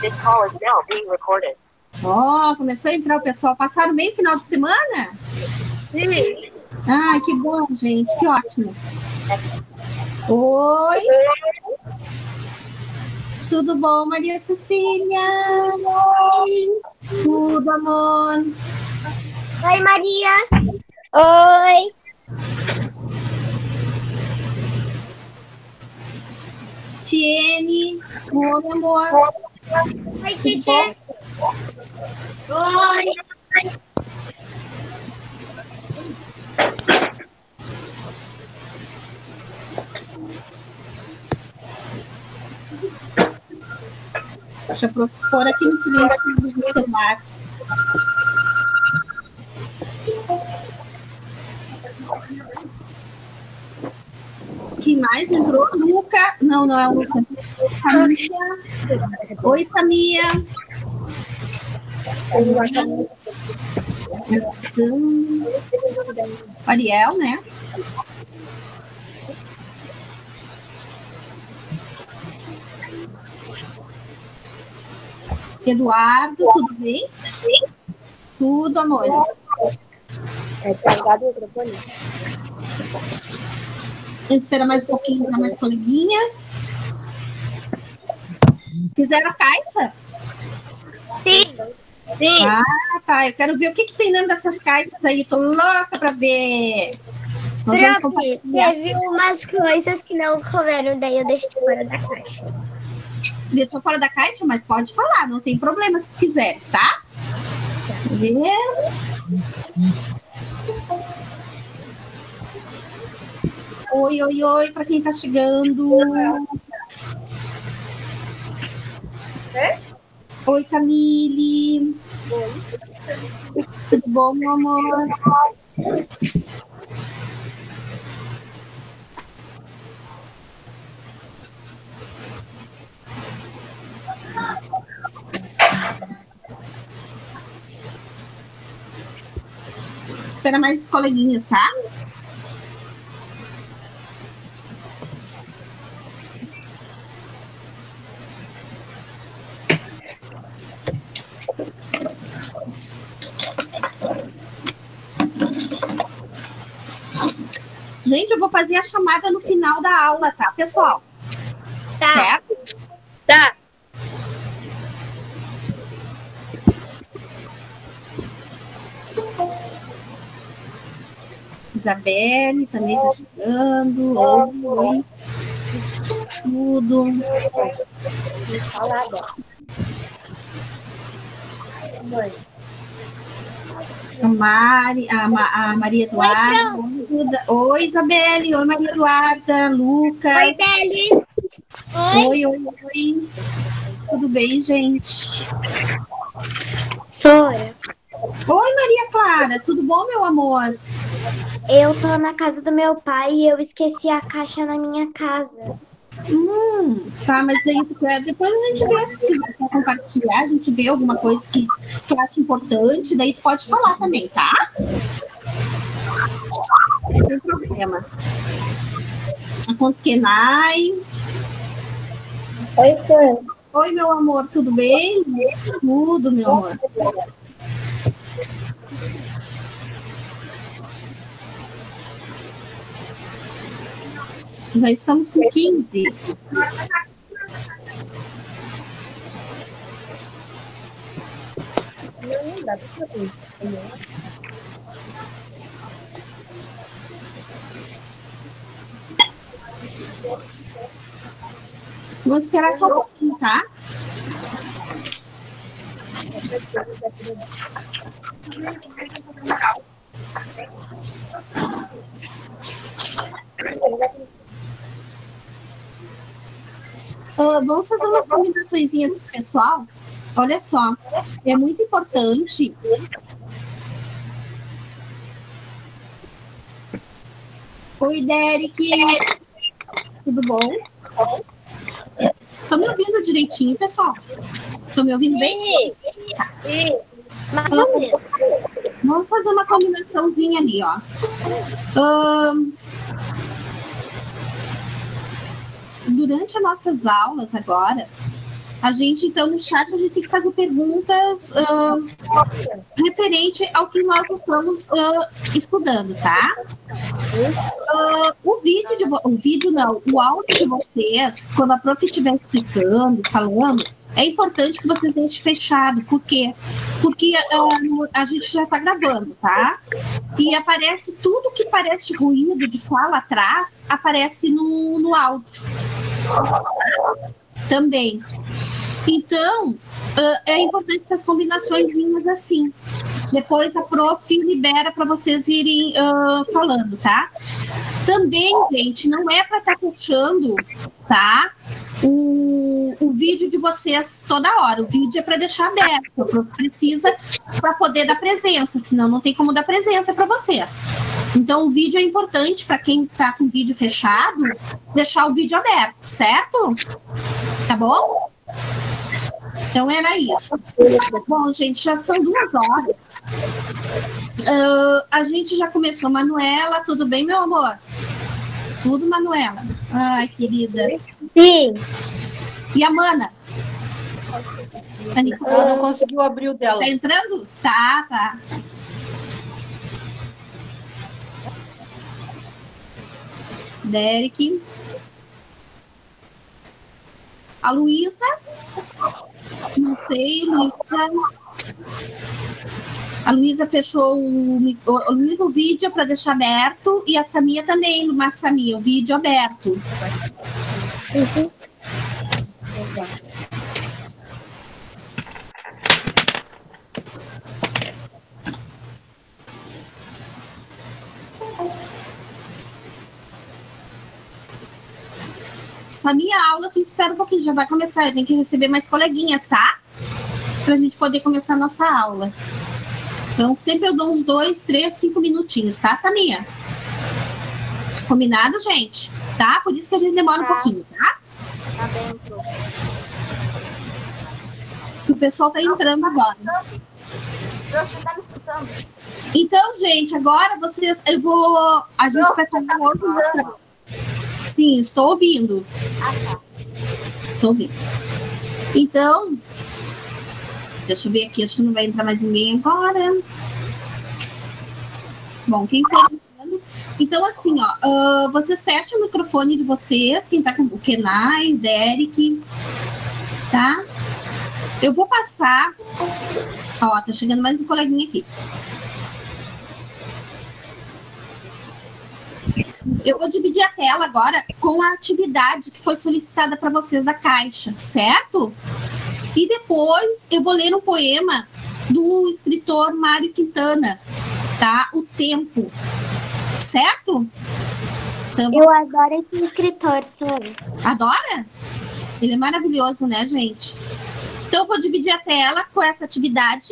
This call is now being recorded. Ó, começou a entrar o pessoal. Passaram bem o final de semana? Sim. Ai, que bom, gente. Que ótimo. Oi. Tudo bom, Maria Cecília? Oi. Tudo, amor. Oi, Maria. Oi. Tiene. Oi, amor. Oi, Titi. Oi. Deixa eu pôr aqui no silêncio do celular. Quem mais entrou? Luca. Não, não é o Luca. Samia. Oi, Samia. Ariel, né? Eduardo, tudo bem? Tudo, amores. É desligado o microfone? Espera mais um pouquinho para mais coleguinhas. Fizeram a caixa? Sim. Sim. Ah, tá. Eu quero ver o que, que tem dentro dessas caixas aí. Tô louca para ver. Compartilhar. teve umas coisas que não couberam, daí eu deixei fora da caixa. Tô fora da caixa, mas pode falar, não tem problema se tu quiseres, tá? Ver? Oi, oi, oi, para quem tá chegando. Oi, Camille. Tudo bom, meu amor? Espera mais os coleguinhas, tá? Gente, eu vou fazer a chamada no final da aula, tá, pessoal? Tá. Certo? Tá. Isabelle também tá chegando. Oi. Tudo. A Mari, a, Ma- a Maria Eduarda. Oi, Oi, Isabelle. Oi, Maria Eduarda. Lucas. Oi, Beli. Oi. Oi, oi, oi. Tudo bem, gente? Sora. Oi, Maria Clara. Tudo bom, meu amor? Eu tô na casa do meu pai e eu esqueci a caixa na minha casa. Hum, tá, mas daí é, depois a gente vê se quiser compartilhar, a gente vê alguma coisa que, que eu acho importante, daí tu pode falar também, tá? Não tem problema. Contenai. Oi, Fran. Oi, meu amor, tudo bem? Tudo, meu amor. Já estamos com 15. Não dá pra Vou esperar só um pouquinho, tá? Ah, vamos fazer umas combinações pessoal. Olha só, é muito importante. Oi, Derek. Tudo bom? Estão me ouvindo direitinho, pessoal? Estão me ouvindo bem? Menos. Vamos fazer uma combinaçãozinha ali, ó. Ahn, durante as nossas aulas agora, A gente, então, no chat, a gente tem que fazer perguntas uh, referente ao que nós estamos uh, estudando, tá? Uh, o vídeo, de, o vídeo não, o áudio de vocês, quando a prof estiver explicando, falando, é importante que vocês deixem fechado. Por quê? Porque uh, a gente já está gravando, tá? E aparece tudo que parece ruído de fala atrás, aparece no, no áudio. Também. Então, uh, é importante essas combinações assim. Depois a prof libera para vocês irem uh, falando, tá? Também, gente, não é para estar tá puxando, tá? O, o vídeo de vocês toda hora. O vídeo é para deixar aberto, precisa para poder dar presença, senão não tem como dar presença para vocês. Então, o vídeo é importante para quem está com o vídeo fechado, deixar o vídeo aberto, certo? Tá bom? Então era isso. Bom, gente, já são duas horas. Uh, a gente já começou. Manuela, tudo bem, meu amor? Tudo, Manuela? Ai, querida. Sim. E a Mana? Ela não conseguiu abrir o dela. Tá entrando? Tá, tá. Derek. A Luísa. Não sei, Luísa. A Luísa fechou o, o, Luísa, o vídeo para deixar aberto e a Samia também, mas Samia, o vídeo aberto. Essa minha aula, tu espera um pouquinho, já vai começar. Eu tenho que receber mais coleguinhas, tá? Para a gente poder começar a nossa aula. Então, sempre eu dou uns dois, três, cinco minutinhos, tá, Samia? Combinado, gente? Tá? Por isso que a gente demora tá. um pouquinho, tá? Tá bem, então. O pessoal tá entrando agora. Você tá me escutando? Então, gente, agora vocês. Eu vou. A gente vai fazer tá outro. Sim, estou ouvindo. Ah, tá. Estou ouvindo. Então, deixa eu ver aqui, acho que não vai entrar mais ninguém agora. Bom, quem entrando. Então, assim, ó, uh, vocês fecham o microfone de vocês, quem tá com o Kenai, Derek, tá? Eu vou passar. Ó, tá chegando mais um coleguinha aqui. Eu vou dividir a tela agora com a atividade que foi solicitada para vocês da Caixa, certo? E depois eu vou ler um poema do escritor Mário Quintana, tá? O Tempo, certo? Então, eu adoro esse escritor, senhor. Adora? Ele é maravilhoso, né, gente? Então, eu vou dividir a tela com essa atividade,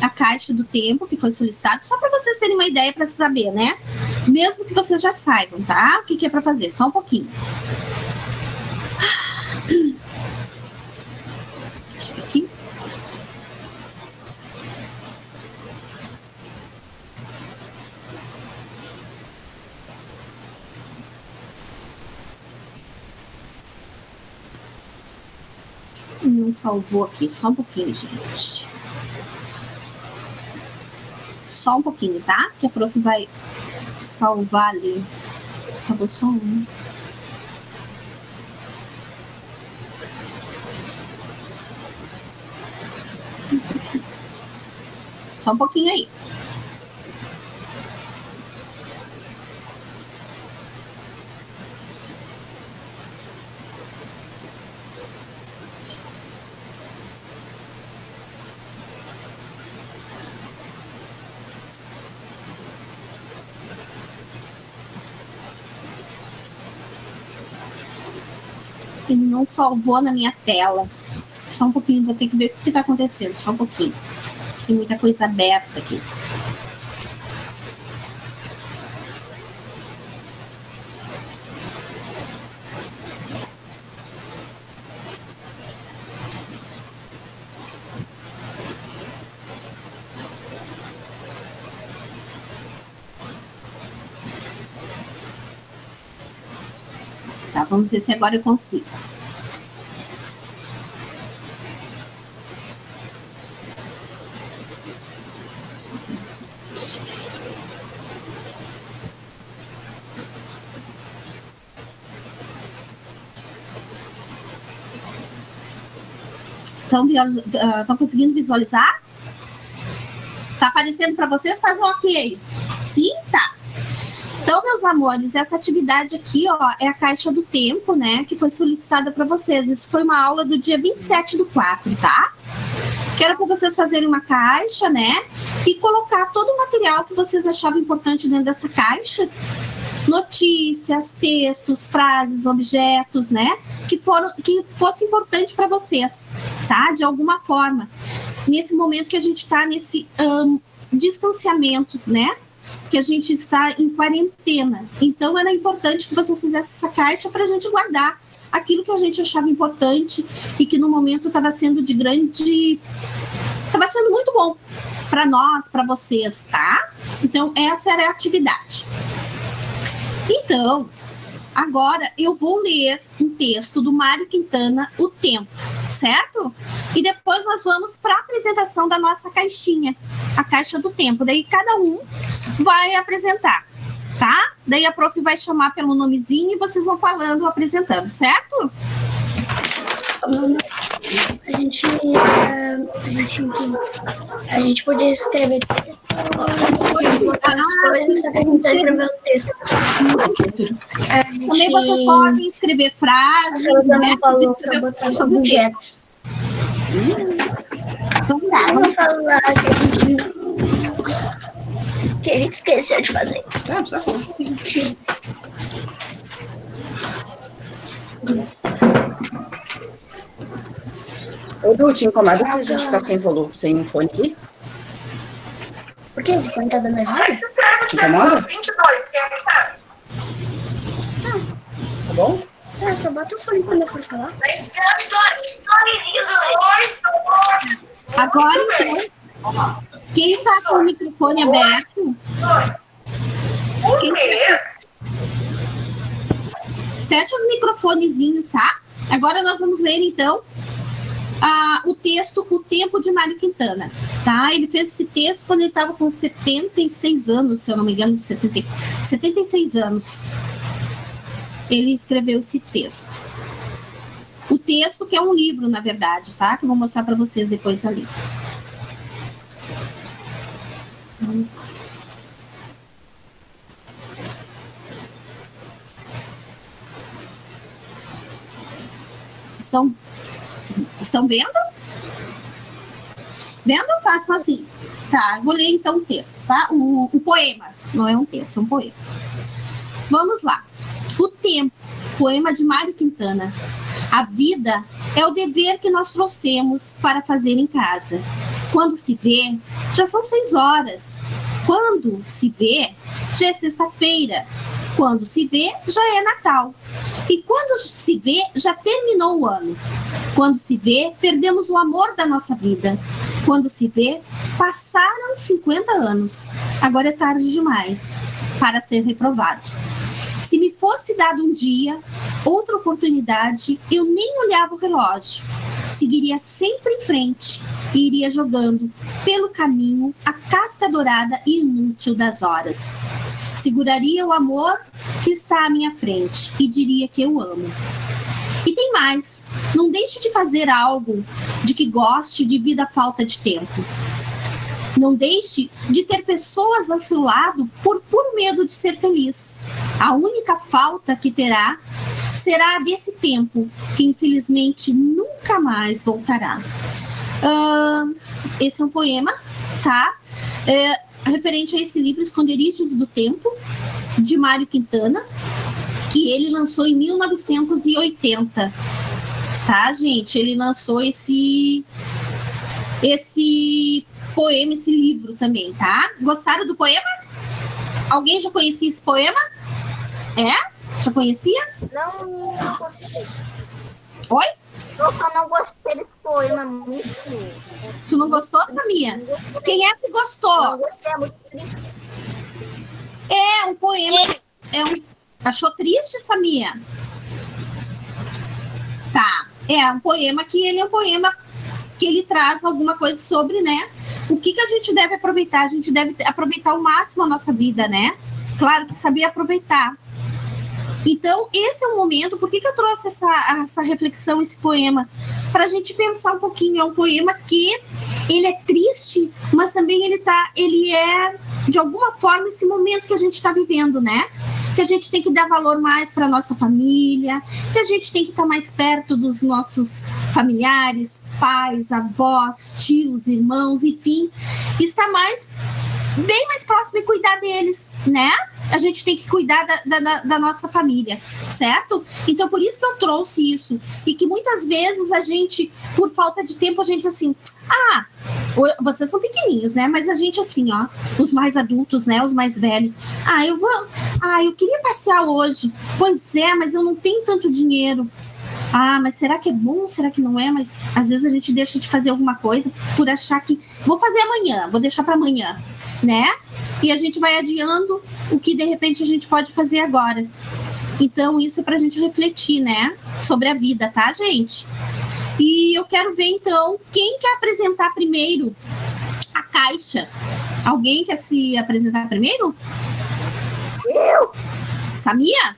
a caixa do tempo que foi solicitado, só para vocês terem uma ideia para saber, né? Mesmo que vocês já saibam, tá? O que, que é para fazer? Só um pouquinho. Não salvou aqui, só um pouquinho, gente. Só um pouquinho, tá? Que a prof vai salvar ali. Acabou só um. Só um pouquinho aí. ele não salvou na minha tela. Só um pouquinho, vou ter que ver o que está acontecendo, só um pouquinho. Tem muita coisa aberta aqui. Vamos ver se agora eu consigo. Estão uh, conseguindo visualizar? Tá aparecendo para vocês? Faz um ok. Sim? Tá. Então, meus amores, essa atividade aqui, ó, é a caixa do tempo, né, que foi solicitada para vocês. Isso foi uma aula do dia 27 do 4, tá? Que era para vocês fazerem uma caixa, né, e colocar todo o material que vocês achavam importante dentro dessa caixa. Notícias, textos, frases, objetos, né, que foram que fosse importante para vocês, De alguma forma. Nesse momento que a gente está nesse um, distanciamento, né? que a gente está em quarentena. Então era importante que você fizesse essa caixa para a gente guardar aquilo que a gente achava importante e que no momento estava sendo de grande. estava sendo muito bom para nós, para vocês, tá? Então, essa era a atividade. Então, Agora eu vou ler um texto do Mário Quintana, O Tempo, certo? E depois nós vamos para a apresentação da nossa caixinha, a caixa do tempo. Daí cada um vai apresentar, tá? Daí a prof vai chamar pelo nomezinho e vocês vão falando, apresentando, certo? A gente, uh, a gente, a gente podia escrever texto, botar as coisas, só que a gente o texto. A gente, Também você pode escrever frases, né? também falou para botar objetos. Então tá. Vamos falar que a gente, que a gente esqueceu de fazer. Ah, precisa falar. Ô, Du, te incomoda se a gente ficar sem volume, sem fone aqui? Por que? O fone tá dando errado? Te incomoda? 22, quer Tá bom? Tá, só bota o fone quando eu for falar. Agora, então, quem tá com o microfone aberto... Quem tá... Fecha os microfonezinhos, tá? Agora nós vamos ler, então, ah, o texto O Tempo de Mário Quintana. Tá? Ele fez esse texto quando ele estava com 76 anos, se eu não me engano, 70, 76 anos. Ele escreveu esse texto. O texto que é um livro, na verdade, tá? Que eu vou mostrar para vocês depois ali. Vamos lá. Estão Estão vendo? Vendo? Façam assim. Tá, vou ler então o texto, tá? O, o poema. Não é um texto, é um poema. Vamos lá. O tempo. Poema de Mário Quintana. A vida é o dever que nós trouxemos para fazer em casa. Quando se vê, já são seis horas. Quando se vê, já é sexta-feira. Quando se vê, já é Natal. E quando se vê, já terminou o ano. Quando se vê, perdemos o amor da nossa vida. Quando se vê, passaram 50 anos. Agora é tarde demais para ser reprovado. Se me fosse dado um dia, outra oportunidade, eu nem olhava o relógio. Seguiria sempre em frente e iria jogando pelo caminho a casca dourada e inútil das horas. Seguraria o amor que está à minha frente e diria que eu amo. E tem mais: não deixe de fazer algo de que goste devido à falta de tempo. Não deixe de ter pessoas ao seu lado por puro medo de ser feliz. A única falta que terá será desse tempo, que infelizmente nunca mais voltará. Uh, esse é um poema, tá? É, referente a esse livro, Esconderijos do Tempo, de Mário Quintana, que ele lançou em 1980. Tá, gente? Ele lançou esse esse poema, esse livro também, tá? Gostaram do poema? Alguém já conhecia esse poema? É? Já conhecia? Não, não gostei. Oi? Eu não gostei desse poema muito. Tu não gostou, Samia? Quem é que gostou? Não gostei, é muito triste. É um poema. É um, achou triste, Samia? Tá. É um poema que ele é um poema que ele traz alguma coisa sobre, né? O que, que a gente deve aproveitar? A gente deve aproveitar ao máximo a nossa vida, né? Claro que saber aproveitar. Então, esse é o momento. Por que, que eu trouxe essa, essa reflexão, esse poema? para a gente pensar um pouquinho. É um poema que ele é triste, mas também ele tá, ele é de alguma forma esse momento que a gente está vivendo, né? Que a gente tem que dar valor mais para nossa família, que a gente tem que estar tá mais perto dos nossos familiares, pais, avós, tios, irmãos, enfim, estar mais bem mais próximo e cuidar deles, né? A gente tem que cuidar da, da, da, nossa família, certo? Então, por isso que eu trouxe isso. E que muitas vezes a gente, por falta de tempo, a gente assim, ah, vocês são pequenininhos, né? Mas a gente assim, ó, os mais adultos, né? Os mais velhos. Ah, eu vou. Ah, eu queria passear hoje. Pois é, mas eu não tenho tanto dinheiro. Ah, mas será que é bom? Será que não é? Mas às vezes a gente deixa de fazer alguma coisa por achar que vou fazer amanhã, vou deixar para amanhã né? E a gente vai adiando o que de repente a gente pode fazer agora. Então, isso é para a gente refletir, né? Sobre a vida, tá, gente? E eu quero ver, então, quem quer apresentar primeiro a caixa? Alguém quer se apresentar primeiro? Eu! Samia?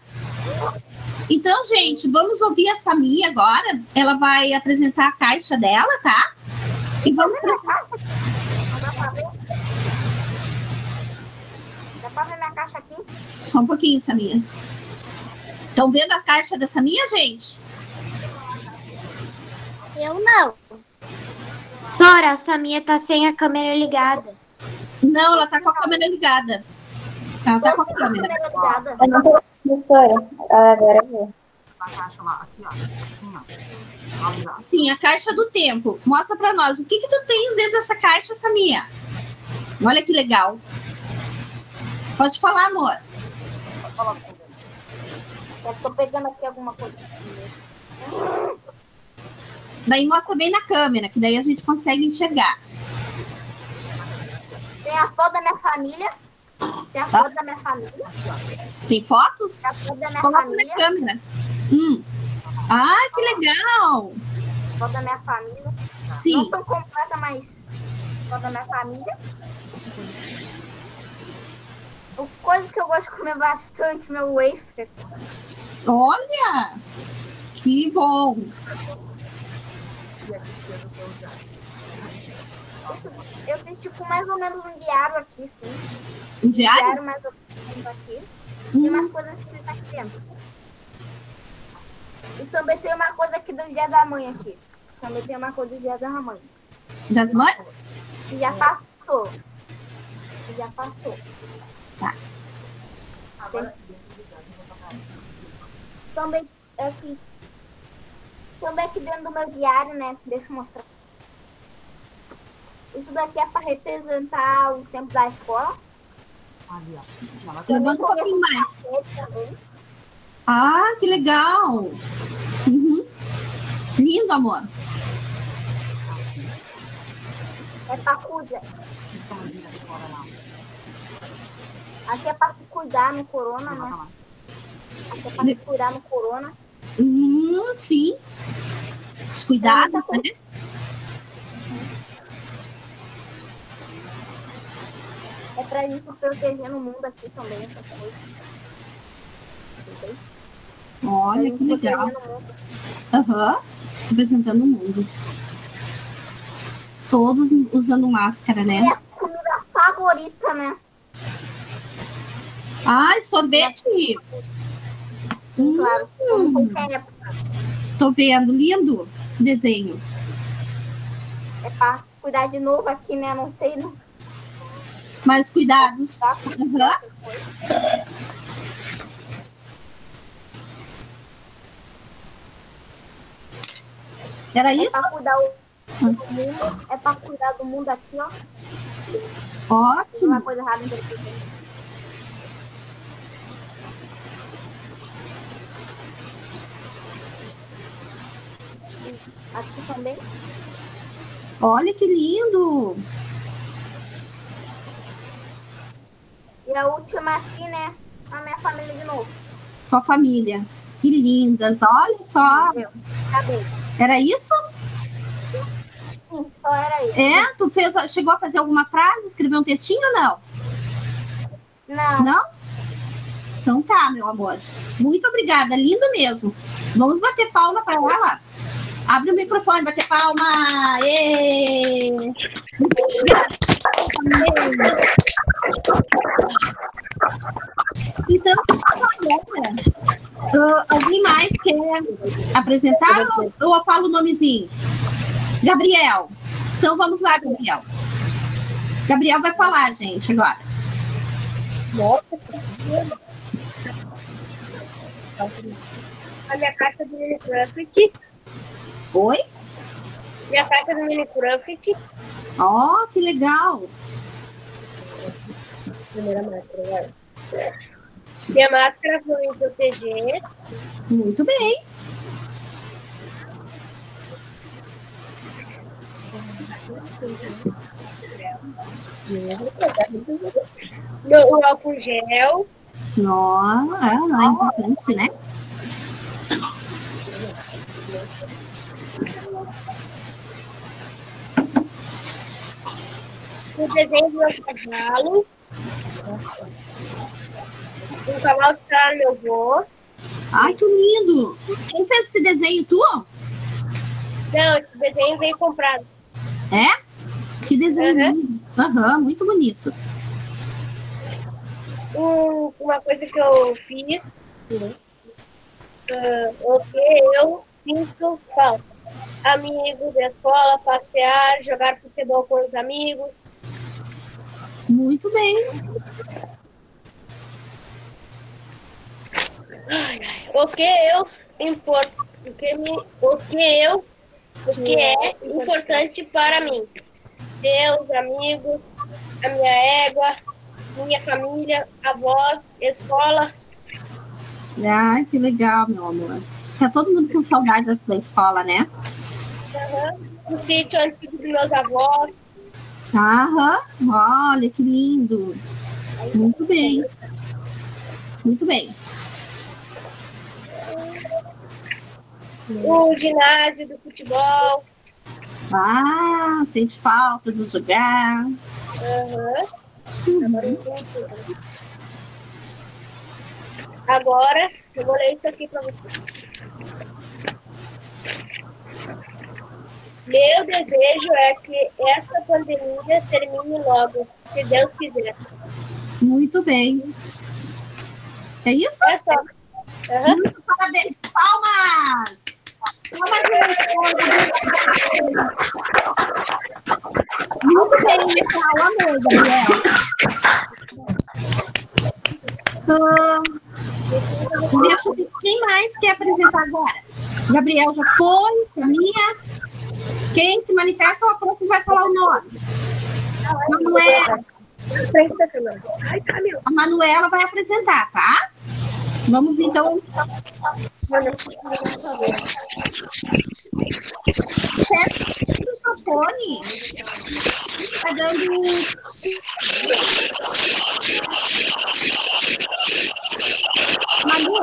Então, gente, vamos ouvir a Samia agora. Ela vai apresentar a caixa dela, tá? E vamos. Dá pra ver minha caixa aqui? Só um pouquinho, Samia. Estão vendo a caixa da Samia, gente? Eu não. Sora, a Samia tá sem a câmera ligada. Não, ela tá com a câmera ligada. Ela tá com a câmera. ligada. Eu não tô Sora. Agora eu. A caixa lá, aqui, ó. Assim, ó. Sim, a caixa do tempo. Mostra pra nós. O que que tu tens dentro dessa caixa, Samia? Olha que legal. Pode falar, amor. Pode falar tô pegando aqui alguma coisa. Daí mostra bem na câmera, que daí a gente consegue enxergar. Tem a foto da minha família. Tem a ah. foto da minha família. Tem fotos? Tem a foto da minha Coloca família. na câmera. Hum. Ah, que legal! Foto da minha família. Sim. Não tão completa, mas foto da minha família. Coisa que eu gosto de comer bastante, meu wafer. Olha! Que bom! Eu fiz tipo mais ou menos um diário aqui, sim. Um diário? diário mais ou menos aqui. Tem Hum. umas coisas escritas aqui dentro. E também tem uma coisa aqui do dia da mãe aqui. Também tem uma coisa do dia da mãe. Das mães? Que já passou. Que já passou. Tá. Tem- Também aqui. Também aqui dentro do meu diário, né? Deixa eu mostrar. Isso daqui é para representar o tempo da escola. Levanta um pouquinho mais. Ah, que legal! Uhum. Lindo, amor. É para cuidar. Aqui é para se cuidar no corona, né? Aqui é para cuidar no corona. Hum, sim. Os cuidados, né? É pra gente proteger no mundo aqui também, coisas. Entendeu? Olha que legal. Aham. Representando o mundo. Todos usando máscara, né? Minha comida favorita, né? Ai, sorvete! Hum, Claro, como qualquer época. tô vendo. Lindo desenho. É pra cuidar de novo aqui, né? Não sei, né? Mais cuidados. Tá? Aham. Era É isso? pra cuidar o- mundo. É pra cuidar do mundo aqui, ó. Tem Ótimo. uma coisa errada entre aqui. Também. Olha que lindo. E a última aqui, né? A minha família de novo. Tua família. Que lindas. Olha só. Cadê? Era isso? Sim, só era isso. É? Tu fez, chegou a fazer alguma frase? Escreveu um textinho ou não? Não. Não? Então tá, meu amor. Muito obrigada. Linda mesmo. Vamos bater palma para ela. Abre o microfone, bater palma. Ê! Então, agora, ah, alguém mais quer apresentar ou ou eu falo o nomezinho? Gabriel. Então vamos lá, Gabriel. Gabriel vai falar, gente, agora. A minha caixa do Minecraft. Oi? Minha caixa do Minecraft. Ó, que legal. Primeira máscara, vai. Minha máscara foi em proteger. Muito bem. Meu o álcool gel. Nossa, é importante, né? O desenho do meu cavalo. O cavalo que tá no meu vô. Ai, que lindo. Quem fez esse desenho, tu? Não, esse desenho veio comprado. É? Que desenho Uhum. lindo. Aham, muito bonito. Um- uma coisa que eu fiz. ah, o que eu sinto falta. Amigos da escola, passear, jogar futebol com os amigos. Muito bem. O que eu importo, o que me, o que eu, o que é importante para mim. Deus, amigos, a minha égua, minha família, avós, escola. Ai, que legal, meu amor. Tá todo mundo com saudade da escola, né? aham, O sítio antigo dos meus avós. Aham, olha que lindo. Muito bem. Muito bem. O ginásio do futebol. Ah, sente falta de jogar. Aham. Tudo. Agora, eu vou ler isso aqui para vocês. Meu desejo é que essa pandemia termine logo, se Deus quiser. Muito bem. É isso? É só. Aham. Muito parabéns. Palmas! Palmas. Muito bem, legal. Amor, Gabriel. Ah, deixa eu ver quem mais quer apresentar agora. Gabriel já foi, Samia. Quem se manifesta, o pouco vai falar o nome. Manuela. A Manuela vai apresentar, tá? Vamos então. Certo, o microfone tá dando. Manu,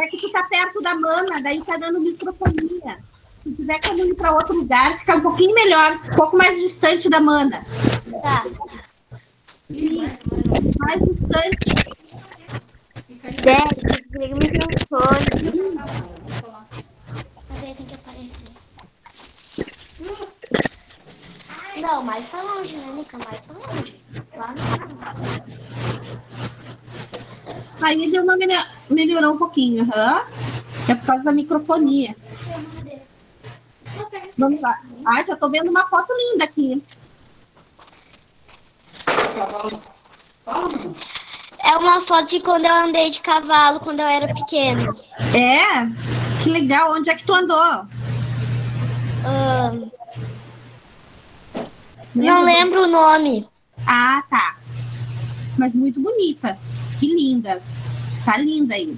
é que tu tá perto da mana, daí tá dando microfonia. Se tiver como ir para outro lugar, fica um pouquinho melhor, um pouco mais distante da mana. Tá. Isso, mais distante. Dez, desliga o microfone. Mas aí tem que aparecer. Não, mais pra longe, né, Nica? Mais pra longe. Lá não. Aí deu uma melhor, melhorou um pouquinho, aham. É por causa da microfonia. Vamos lá. Ai, já tô vendo uma foto linda aqui. É uma foto de quando eu andei de cavalo, quando eu era pequena. É? Que legal. Onde é que tu andou? Ahn, não lembro o nome. Ah, tá. Mas muito bonita. Que linda. Tá linda aí.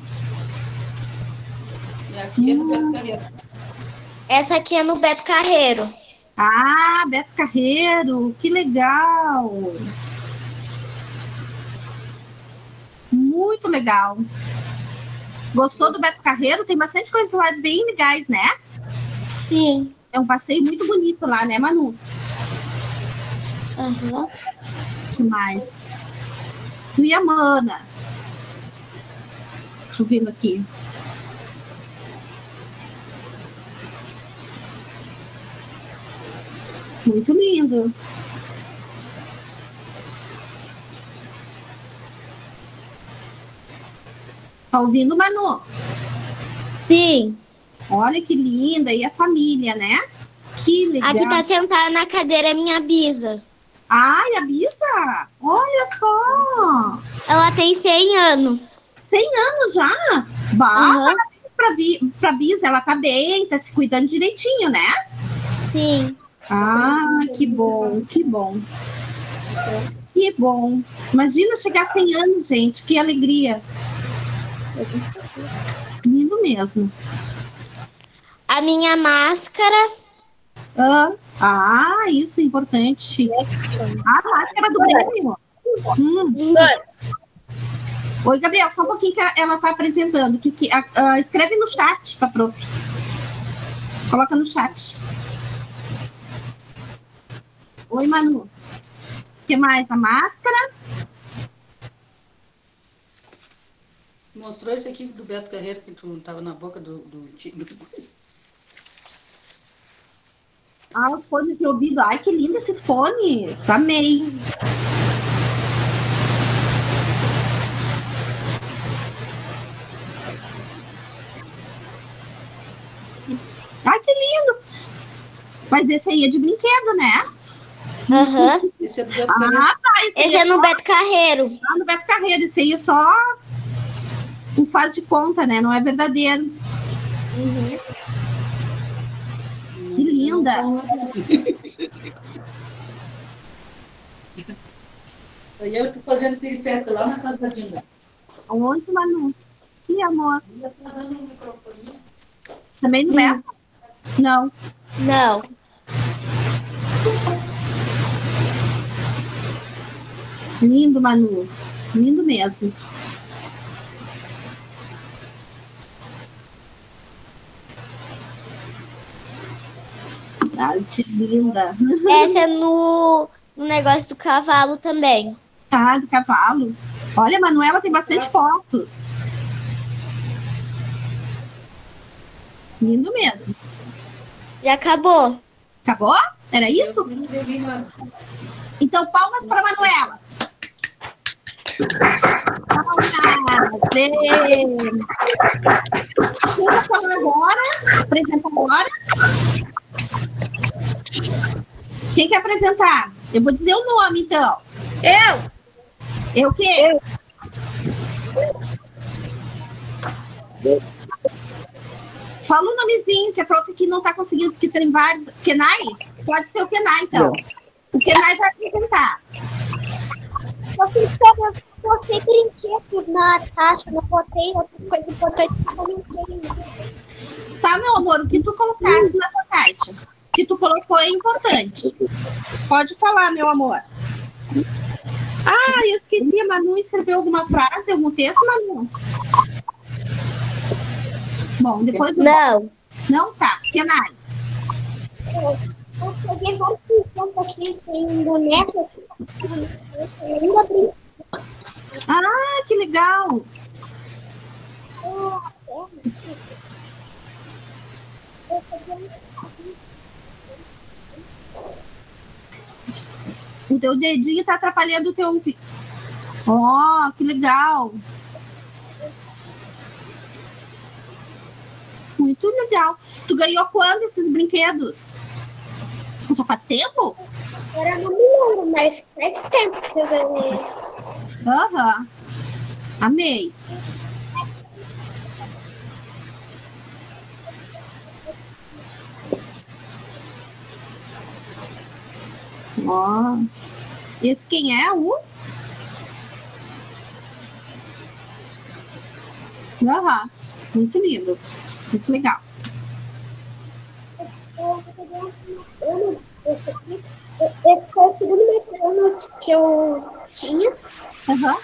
Essa aqui é no Beto Carreiro. Ah, Beto Carreiro. Que legal. Muito legal. Gostou do Beto Carreiro? Tem bastante coisas lá bem legais, né? Sim. É um passeio muito bonito lá, né, Manu? Aham. que mais? Tu e a Mana. Deixa eu ver aqui. Muito lindo. Tá ouvindo, Manu? Sim. Olha que linda. E a família, né? Que legal. Aqui tá sentada na cadeira minha bisa. Ai, a Bisa! Olha só! Ela tem 100 anos. 100 anos já? Bah, Aham. parabéns pra, Vi- pra Bisa. Ela tá bem, tá se cuidando direitinho, né? Sim. Ah, que bom, que bom. Que bom. Imagina chegar a 100 anos, gente. Que alegria. Lindo mesmo. A minha máscara. Ah, ah, isso é importante. A máscara do Grêmio. Hum. Oi, Gabriel, só um pouquinho que ela tá apresentando. Que, que, escreve no chat pra prof. Coloca no chat. Oi, Manu. O que mais? A máscara? Mostrou esse aqui do Beto Carreiro que tu tava na boca do, do, do Ah, os fones de ouvido. Ai, que lindo esses fones. Amei. Ai, que lindo. Mas esse aí é de brinquedo, né? Aham. Esse é do Beto Carreiro. Ah, tá. Esse, Esse aí é no Beto Carreiro. só no Beto Carreiro. Esse aí é só um faz de conta, né? Não é verdadeiro. Que linda. Isso aí eu tô fazendo licença lá na casa da Vinda. Onde, Manu? Ih, amor. Também no Beto? Não. Não. Lindo, Manu. Lindo mesmo. Ai, que linda. Essa é no, no negócio do cavalo também. Tá, do cavalo. Olha, a Manuela tem bastante fotos. Lindo mesmo. Já acabou. Acabou? Era isso? Então, palmas para Manuela. Quem vai falar agora? Apresenta agora. Quem quer apresentar? Eu vou dizer o nome, então. Eu! Eu quê? Fala o nomezinho, que a prof que não tá conseguindo, porque tem vários. Kenai? Pode ser o Kenai, então. O Kenai vai apresentar. Eu botei brinquedos na caixa, não botei outras coisas importantes que eu não tenho. Tá, meu amor, o que tu colocasse na tua caixa? O que tu colocou é importante. Pode falar, meu amor. Ah, eu esqueci, a Manu escreveu alguma frase, algum texto, Manu? Bom, depois do... Não. Não tá. Kenai. Eu peguei vários brinquedos aqui, tem um boneco. Ainda brinquei. Ah, que legal. O teu dedinho tá atrapalhando o teu. Ó, que legal. Muito legal. Tu ganhou quando esses brinquedos? Já faz tempo? Agora não me mas faz tempo que eu ganhei. Aham. Amei. Ó. Esse quem é? O? Aham. Muito lindo. Muito legal. Esse foi o segundo que eu tinha. Aham.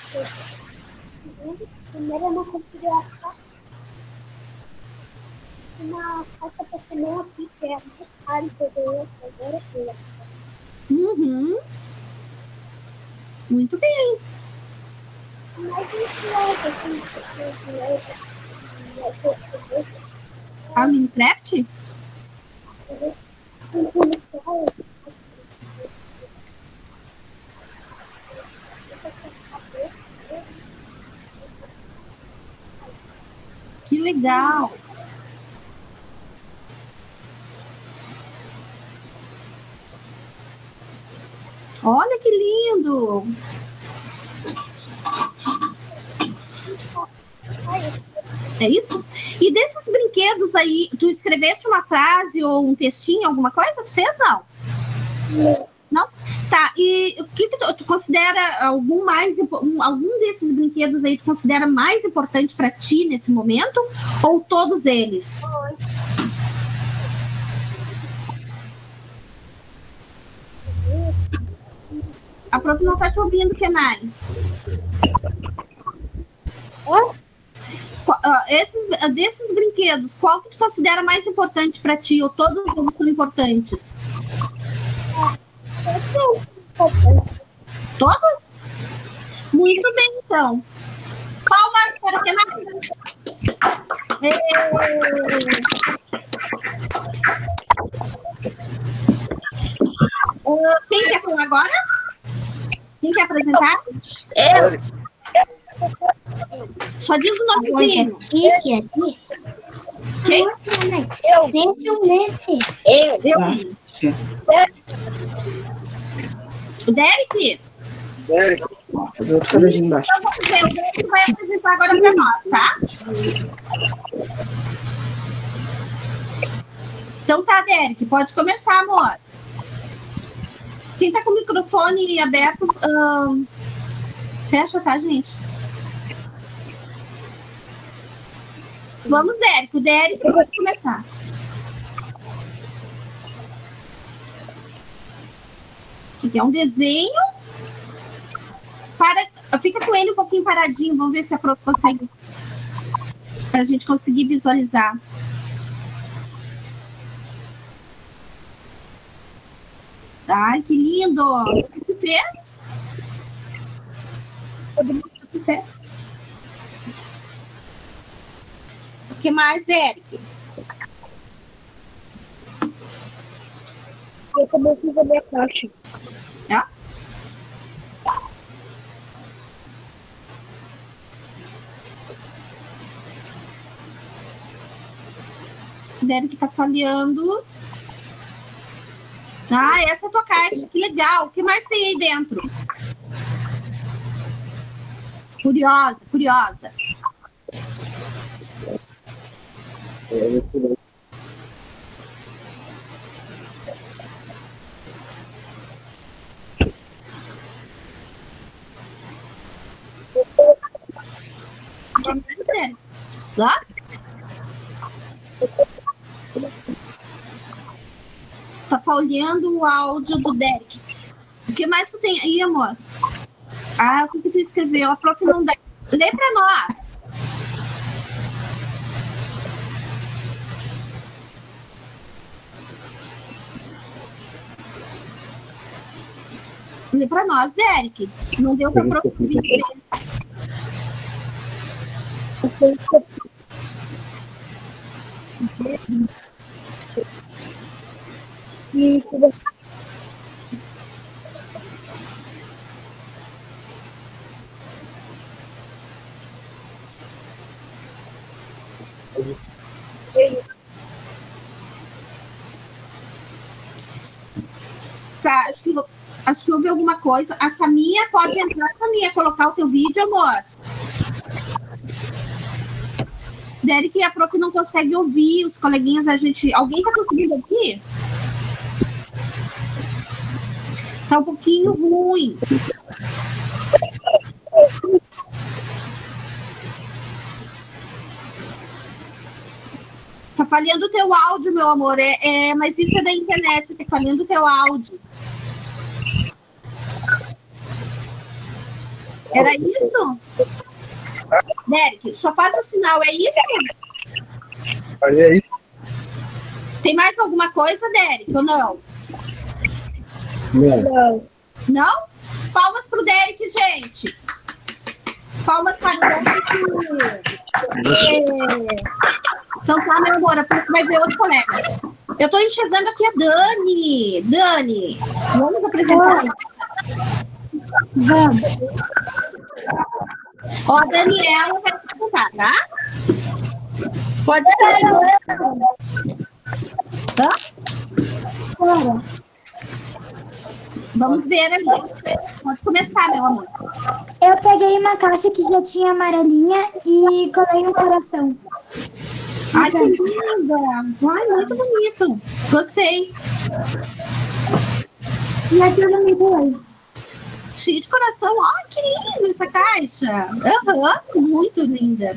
Primeiro eu não consegui achar. Uma pra comer aqui, que é mais caro que eu ganhei agora. Uhum. Muito bem. Mas isso é assim, que eu A Minecraft? Legal. Olha que lindo! É isso? E desses brinquedos aí, tu escreveste uma frase ou um textinho, alguma coisa? Tu fez, não? Não? Tá, e o que, tu, tu considera algum mais um- algum desses brinquedos aí tu considera mais importante para ti nesse momento ou todos eles? A prof não tá te ouvindo, Kenai. Ah, esses, ah, desses brinquedos, qual que tu considera mais importante para ti ou todos eles são importantes? Todos? Muito bem, então. Palmas para o Kenai. Ah, quem quer falar agora? Quem quer apresentar? Eu. Só diz o nome dele. que é. Quem? Eu. Nesse ou nesse? Eu. Eu. O Derek? fazer outro quadradinho embaixo. Então vamos ver, o Derek vai apresentar agora para nós, tá? Então tá, Derek, pode começar, amor. Quem tá com o microfone aberto, fecha, tá, gente? Vamos, Derek. O Derek pode começar. Aqui é um desenho. Para, fica com ele um pouquinho paradinho. Vamos ver se a prof consegue. Para a gente conseguir visualizar. Ai, que lindo! O que fez? O que mais, Derek? Eu também fiz a minha parte. Tá? O Derek tá falhando. Ah, essa é a tua caixa. Que legal. O que mais tem aí dentro? Curiosa, curiosa. Tem Lá? Tá falhando o áudio do Derek. O que mais tu tem aí, amor? Ah, o que, que tu escreveu? A prof não dá. Lê pra nós. Lê pra nós, Derek. Não deu pra prof ver. Tá, acho que, acho que houve alguma coisa. A Samia pode entrar, Samia, colocar o teu vídeo, amor. Derek, a prof não consegue ouvir, os coleguinhas, a gente. Alguém tá conseguindo ouvir? Tá um pouquinho ruim. Tá falhando o teu áudio, meu amor. É, é, mas isso é da internet, tá falhando o teu áudio. Era isso? Derek, só faz o sinal, é isso? Aí é isso. Tem mais alguma coisa, Derek, ou não? Não. Não? Palmas pro Derek, gente. Palmas para o Derek. É. Então tá, meu amor, a vai ver outro colega. Eu tô enxergando aqui a Dani. Dani, vamos apresentar. Vamos. Ó, a Daniela vai apresentar, tá? Pode ser. Hã? Bora. Vamos ver ali. Pode começar, meu amor. Eu peguei uma caixa que já tinha amarelinha e colei um coração. Ai, que linda! Ai, muito bonito. Gostei. E aqui eu também colei. Cheio de coração. Ai, que linda essa caixa. Aham, muito linda.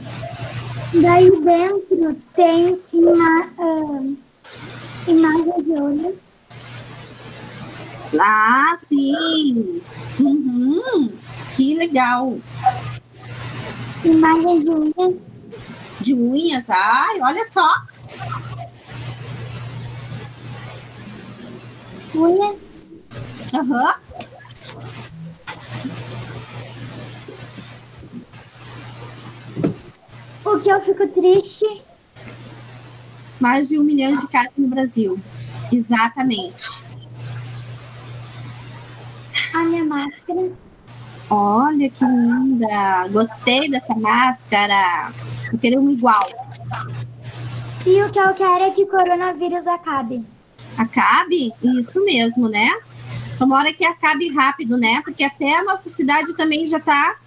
Daí dentro tem uma ah, imagem de olho. Ah, sim. Uhum, que legal. Imagem de unha. De unhas. Ai, olha só. Unha. Aham. O que eu fico triste. Mais de um milhão de casos no Brasil. Exatamente. A minha máscara. Olha que linda. Gostei dessa máscara. Eu queria uma igual. E o que eu quero é que o coronavírus acabe. Acabe? Isso mesmo, né? Tomara que acabe rápido, né? Porque até a nossa cidade também já tá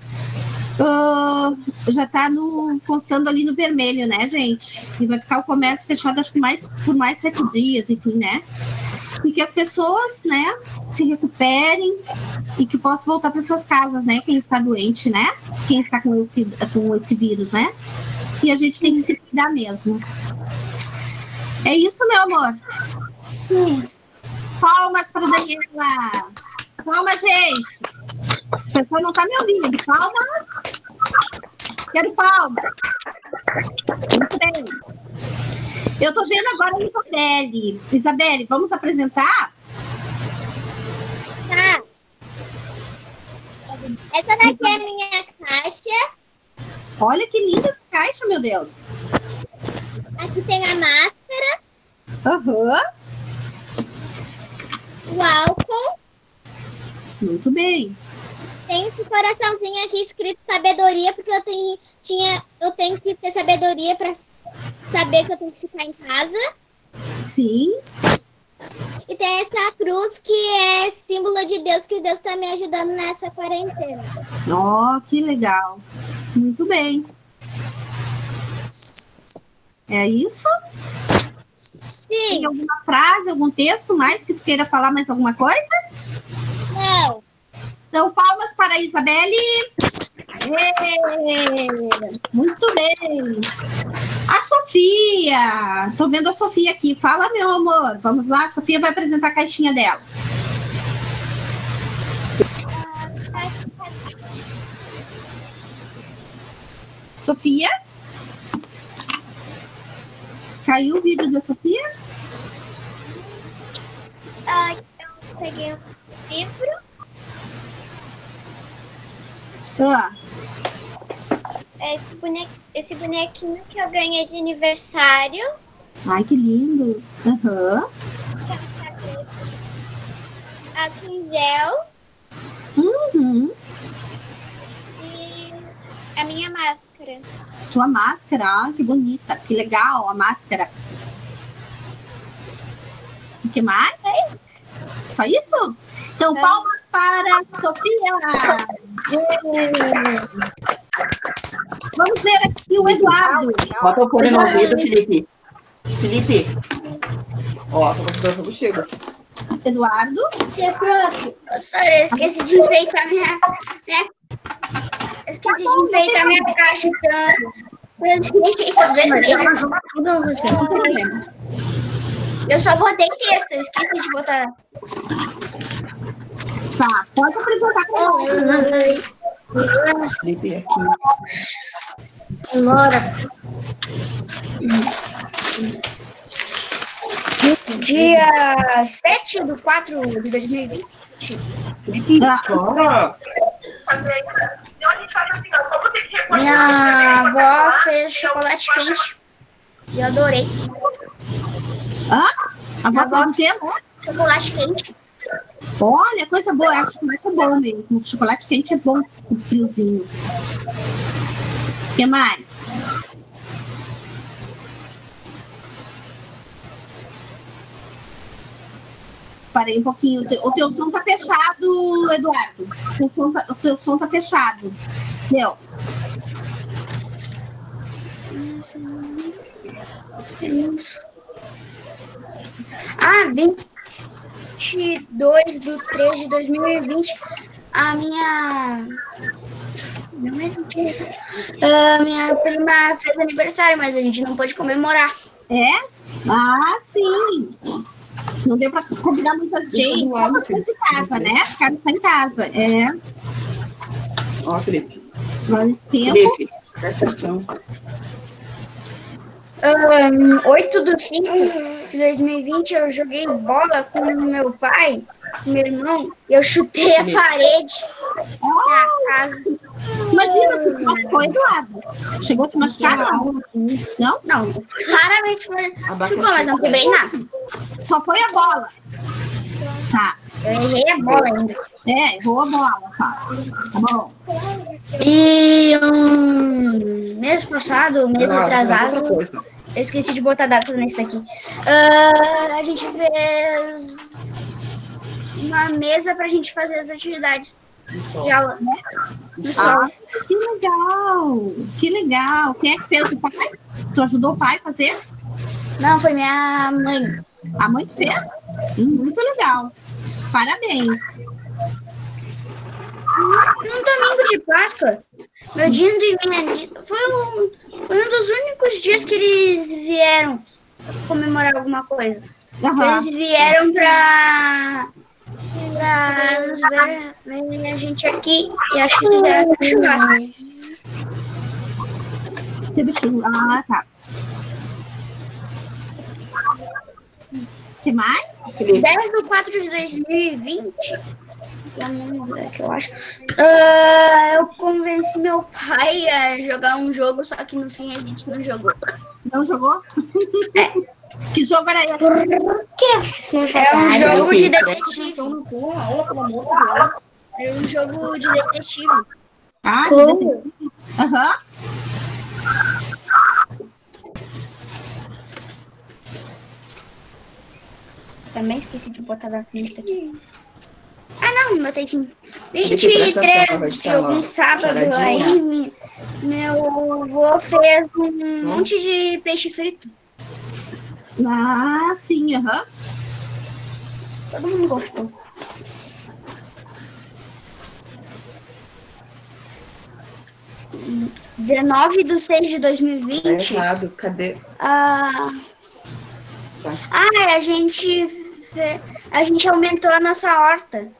ah, já tá no constando ali no vermelho, né, gente? E vai ficar o comércio fechado acho que mais por mais sete dias, enfim, né? E que as pessoas, né, se recuperem e que possam voltar para suas casas, né? Quem está doente, né? Quem está com esse, com esse vírus, né? E a gente tem que se cuidar mesmo. É isso, meu amor. Sim. Palmas para Daniela. Palmas, gente. A pessoa não está me ouvindo. Palmas. Quero palmas. Muito bem. Eu tô vendo agora a Isabelle. Isabelle, vamos apresentar? Tá. Essa daqui é a minha caixa. Olha que linda essa caixa, meu Deus. Aqui tem a máscara, Aham. o álcool. Muito bem. Tem esse coraçãozinho aqui escrito sabedoria, porque eu tenho, tinha, eu tenho que ter sabedoria para saber que eu tenho que ficar em casa. Sim. E tem essa cruz que é símbolo de Deus, que Deus está me ajudando nessa quarentena. Ó, que legal. Muito bem. É isso? Tem Sim, alguma frase, algum texto mais que tu queira falar mais alguma coisa? Então, palmas para a Isabelle. Muito bem. A Sofia. Tô vendo a Sofia aqui. Fala, meu amor. Vamos lá. A Sofia vai apresentar a caixinha dela. Sofia? Caiu o vídeo da Sofia? Ah, eu peguei livro. Ah, Esse, esse bonequinho que eu ganhei de aniversário. ai, que lindo. Aham. Álcool em gel. Uhum. E a minha máscara. Tua máscara, ah, que bonita, que legal a máscara. O que mais? Só isso? Então, palmas para Sofia. Vamos ver aqui o Eduardo. Bota o fone no ouvido, Felipe. Felipe. Ó, tô com o professor chega. Eduardo. Você, prof, professora, eu esqueci de enfeitar minha, minha... Eu esqueci de enfeitar minha caixa. Eu deixei problema. Eu só botei texto, eu esqueci de botar. Tá, pode apresentar para nós. Felipe aqui. Bora. Dia 7 de 4 de 2020. Felipe, Ah. bora. Minha avó fez chocolate quente. E eu adorei. Hã? A vó faz o quê? Chocolate quente. Olha, coisa boa, é acho que muito é bom mesmo. Chocolate quente é bom com friozinho. O que mais? Parei um pouquinho. O teu, som tá fechado, Eduardo. O teu som tá, o teu som tá fechado. Meu. Ah, vem. 22 do 3 de 2020. A minha. Não é mentira. A minha prima fez aniversário, mas a gente não pôde comemorar. É? Ah, sim. Não deu pra convidar muita gente. Todas coisas em casa, né? Ficaram só em casa. É. Ó, Felipe. Mas tempo. Felipe, presta atenção. Ahn, 8 do 5 de 2020 eu joguei bola com meu pai, meu irmão, e eu chutei a parede da casa. Imagina, tu te machucou, Eduardo. Chegou a te machucar? Não. Não? Não, claramente foi. Chegou, mas não quebrei nada. Só foi a bola. Tá. Eu errei a bola ainda. É, errou a bola, só. Tá bom. E um mês passado, mês Ah, atrasado, coisa. Eu esqueci de botar data nesse daqui. Ah, a gente fez uma mesa pra gente fazer as atividades de aula, né? Ah, que legal. Que legal. Quem é que fez o pai? Tu ajudou o pai a fazer? Não, foi minha mãe. A mãe que fez? Hum, Muito legal. Parabéns. Num domingo de Páscoa, meu Dindo e minha Dinda, foi um, foi um dos únicos dias que eles vieram comemorar alguma coisa. Aham. Eles vieram pra, pra nos ver, ver a gente aqui e acho que fizeram um churrasco. Teve chuva. Ah, tá. que mais? Felipe, 10 de 4 de 2020, que eu acho. ah, eu convenci meu pai a jogar um jogo, só que no fim a gente não jogou. Não jogou? que jogo era esse? Por que vocês não É um jogaram? jogo de detetive. Deus. É um jogo de detetive. Ah, de detetive. Aham. Também esqueci de botar da lista aqui. Ah, não, botei sim. Felipe, presta atenção, 23 vai de algum sábado aí, me- meu avô fez um monte de peixe frito. Ah, sim, aham. Todo mundo gostou. Hum, 19 de 6 de Tá 2020. errado. Cadê? Ah, Tá. ah, a gente a gente aumentou a nossa horta.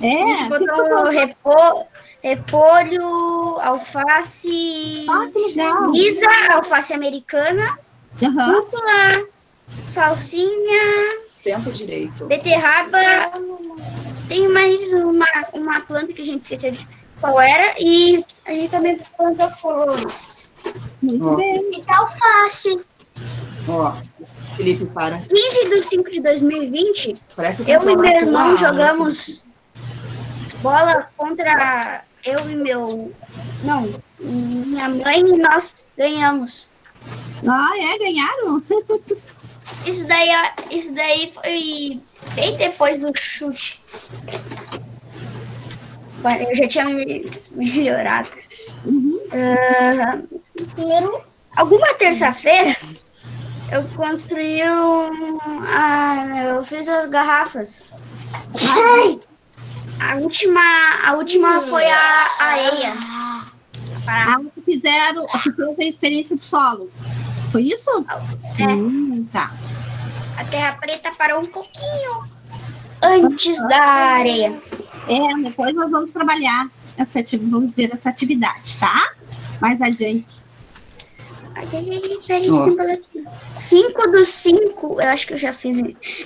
É, A gente que que botou botou? repo, repolho, alface, Ah, que alface americana, rúcula, salsinha, Senta direito. beterraba. Tem mais uma, uma planta que a gente esqueceu de qual era. E a gente também plantou flores. Muito Ó. bem. E alface. Ó, Felipe, para. 15 de 5 de 2020, Presta eu atenção e meu irmão jogamos bola contra eu e meu. Não, minha mãe e nós ganhamos. Ah, é? Ganharam? Isso daí, isso daí foi bem depois do chute. Eu já tinha me- melhorado. Uhum. Ah, primeiro, alguma terça-feira, eu construí um. ah, eu fiz as garrafas. Ai! A última, a última foi a areia. Ah, que fizeram, que fez a experiência do solo. Foi isso? É. Hum, tá. A terra preta parou um pouquinho antes da areia. É, depois nós vamos trabalhar essa atividade, vamos ver essa atividade, tá? Mais adiante. Assim. 5 dos 5, eu acho que eu já fiz.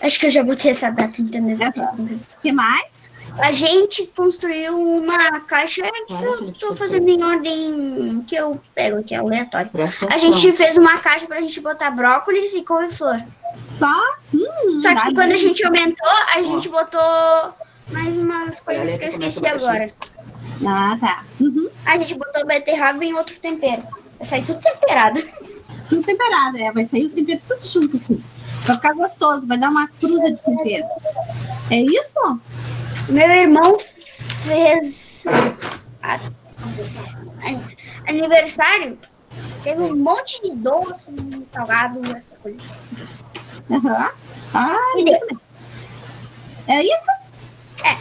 Acho que eu já botei essa data, entendeu? O que mais? A gente construiu uma caixa que Para, eu por fazendo em ordem que eu pego, que é aleatório. A gente fez uma caixa pra gente botar brócolis e couve-flor. Só? Hum, Só que quando a gente aumentou, a gente botou mais umas coisas que eu esqueci agora. Ah, tá. Uhum. A gente botou beterraba em outro tempero. Vai sair tudo temperado. Tudo temperado, é. Vai sair os temperos tudo junto, assim. Vai ficar gostoso, vai dar uma cruza de temperos. É isso? Meu irmão fez aniversário. Teve um monte de doce, salgado, essas coisas. Aham. Ah, muito. É isso? É.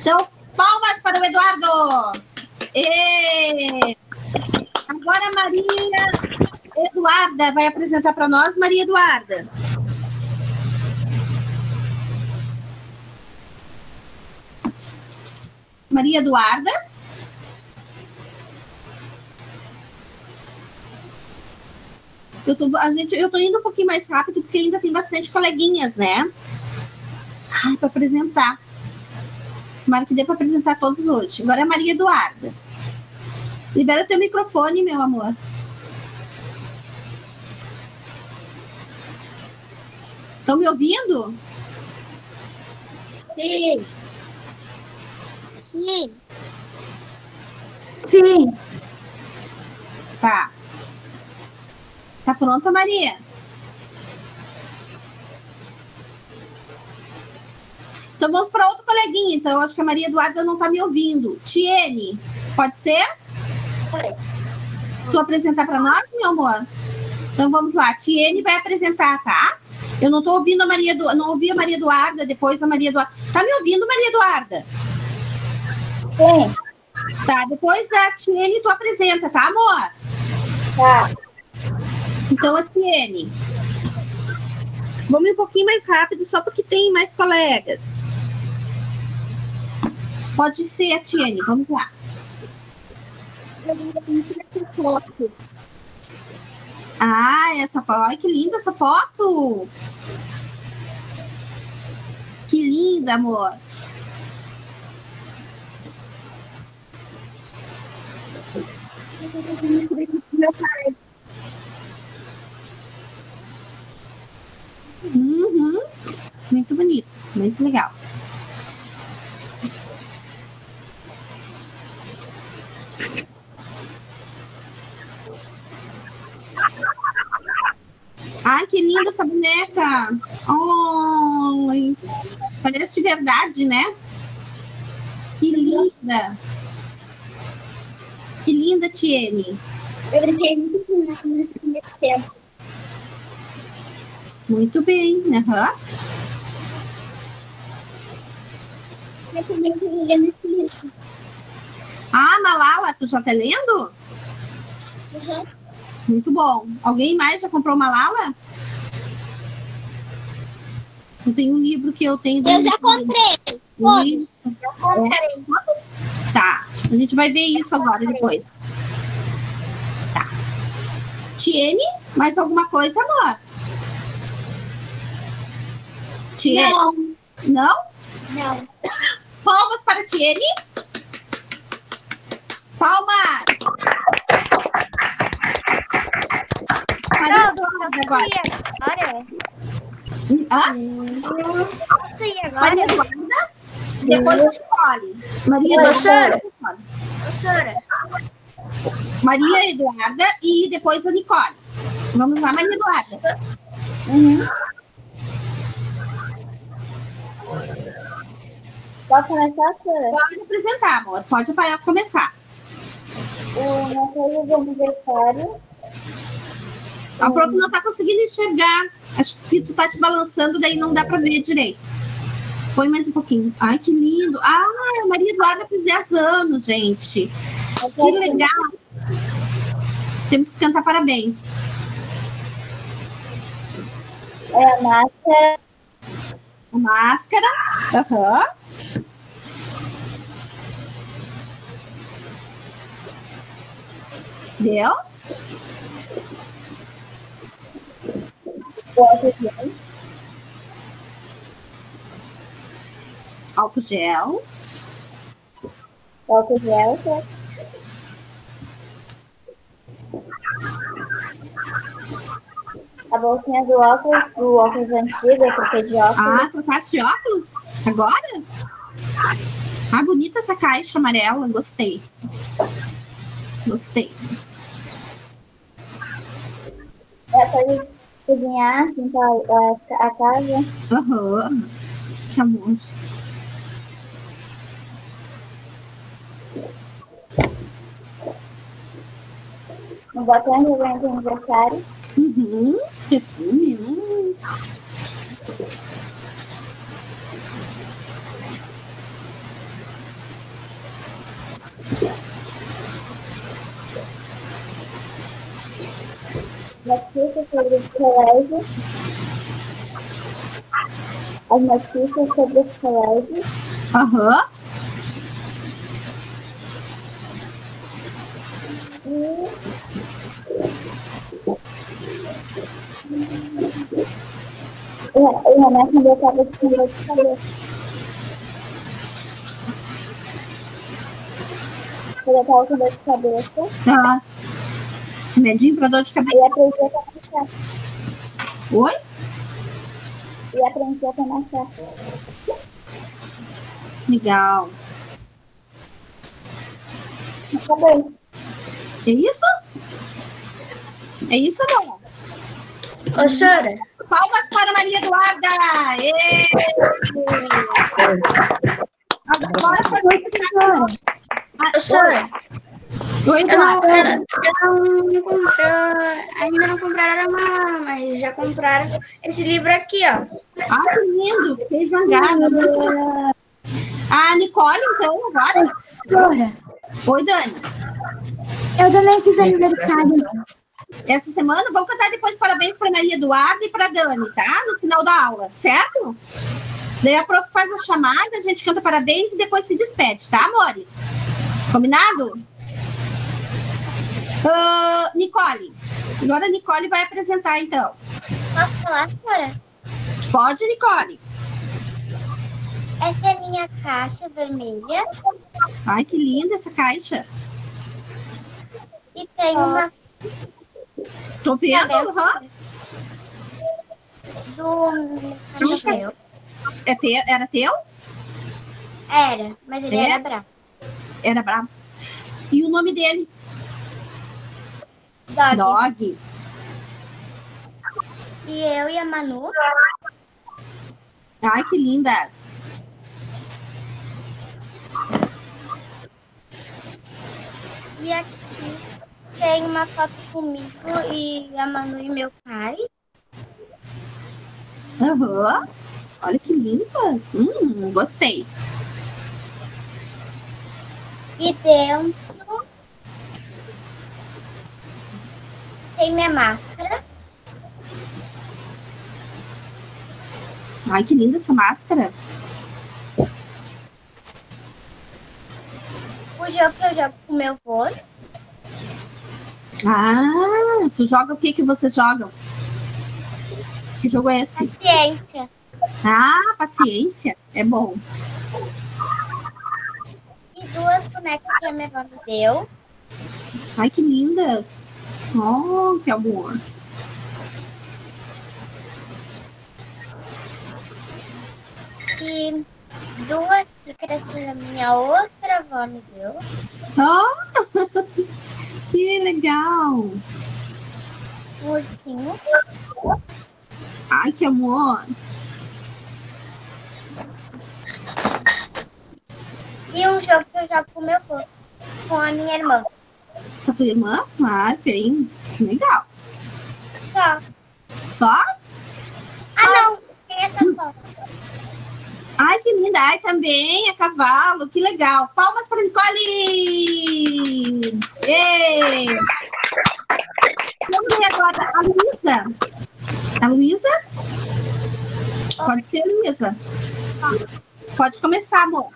Então, palmas para o Eduardo. E... Agora a Maria Eduarda vai apresentar para nós. Maria Eduarda. Maria Eduarda. Eu tô, a gente, eu tô indo um pouquinho mais rápido porque ainda tem bastante coleguinhas, né? Ai, para apresentar. Tomara que dê para apresentar todos hoje. Agora é a Maria Eduarda. Libera teu microfone, meu amor. Estão me ouvindo? Sim. Sim. Sim. Tá. Tá pronta, Maria? Então vamos para outro coleguinha. Então, eu acho que a Maria Eduarda não tá me ouvindo. Tiene, pode ser? Tu apresentar para nós, meu amor? Então vamos lá. Tiene vai apresentar, tá? Eu não tô ouvindo a Maria Eduarda, não ouvi a Maria Eduarda, depois a Maria Eduarda. Tá me ouvindo, Maria Eduarda? Sim, Tá, depois da Tiene tu apresenta, tá, amor? tá. Então, a Tiene. Vamos um pouquinho mais rápido, só porque tem mais colegas. Pode ser a Tiene, vamos lá. Ah, essa foto. Ai, que linda essa foto! Que linda, amor. Uhum. Muito bonito, muito legal. Ai, que linda essa boneca! Ai, parece de verdade, né? Que linda! Que linda, Tiene! Eu brinquei muito com isso nesse tempo. Muito bem, aham. Eu também tô lendo esse livro. Ah, Malala, tu já tá lendo? Uhum. Muito bom. Alguém mais já comprou Malala? Eu tenho um livro que eu tenho. Eu já comprei. Um livro-. Eu comprei. Todos? Tá. A gente vai ver isso agora depois. Tá. Tiene, mais alguma coisa, amor? Tiene? Não, Não? não. Palmas para Tiene. Palmas! Maria Eduarda agora. Agora? Sim, Maria. Eduarda. Depois a Nicole. Maria. Eduarda. Professora. Maria Eduarda e depois a Nicole. Vamos lá, Maria Eduarda. Posso começar, Sora? Pode apresentar, amor. Pode começar. O de aniversário. A prof não tá conseguindo enxergar. Acho que tu tá te balançando, daí não dá pra ver direito. Põe mais um pouquinho. Ai, que lindo. Ah, a Maria Eduarda fez 10 anos, gente. Que legal. Temos que cantar parabéns. É a máscara. A máscara. Aham. Deu? O álcool gel. Álcool gel. Álcool gel. tá? A bolsinha do óculos, do óculos antigo, eu troquei de óculos. Ah, trocasse de óculos? Agora? Ah, bonita essa caixa amarela. Gostei. Gostei. Essa aí, cozinhar, limpar a, a casa. Aham. Que amor. Um botão de aniversário. Uhum. Perfume. Hum. Notícias sobre os colégios. As notícias sobre os colégios. Aham. E o o Renato ainda estava dor de cabeça. Ele estava com dor de cabeça Tá. Remedinho pra dor de cabeça. e aprendi a começar. Oi? E aprendi a começar. Legal. Acabei. É isso? É isso ou não? Ô, Sora, Palmas para Maria Eduarda! Ê! Agora para ô, Sora, Oi, eu não, Eduarda. eu, eu não eu ainda não compraram uma, mas já compraram esse livro aqui, ó. Ah, que lindo! Fiquei zangada. A Nicole, então, agora. Sora, Oi, Dani. eu também fiz aniversário. Essa semana, vamos cantar depois parabéns para Maria Eduarda e para Dani, tá? No final da aula, certo? Daí a prof faz a chamada, a gente canta parabéns e depois se despede, tá, amores? Combinado? Ah, Nicole. Agora a Nicole vai apresentar, então. Posso falar, Sora? Pode, Nicole. Essa é a minha caixa vermelha Ai, que linda essa caixa. e tem uma Tô vendo. Aham. do museu. É teu, era teu? Era, mas ele É? era bravo. Era bravo. E o nome dele? Dog. Dog. E eu e a Manu Ai, que lindas. E aqui tem uma foto comigo e a Manu e meu pai. Aham. Olha que lindas. Hum, gostei. E dentro tem minha máscara. Ai, que linda essa máscara. O jogo que eu jogo com meu avô. Ah, tu joga o que que você joga? Que jogo é esse? Ciência. Ah, paciência. É bom. E duas bonecas que a minha avó me deu. Ai, que lindas. Oh, que amor. E duas que a minha outra avó me deu. Oh, que legal. Ursinho. Ai, que amor. E um jogo que eu jogo com meu avô. Com a minha irmã. A tua irmã? Ai, bem legal. Só. Só? Ah, não. Tem essa foto. Ai, que linda. Ai, também é cavalo. Que legal. Palmas para Nicole! Ê! Vamos ver agora a Luísa. A Luísa? Pode ser, Luísa. Pode começar, amor.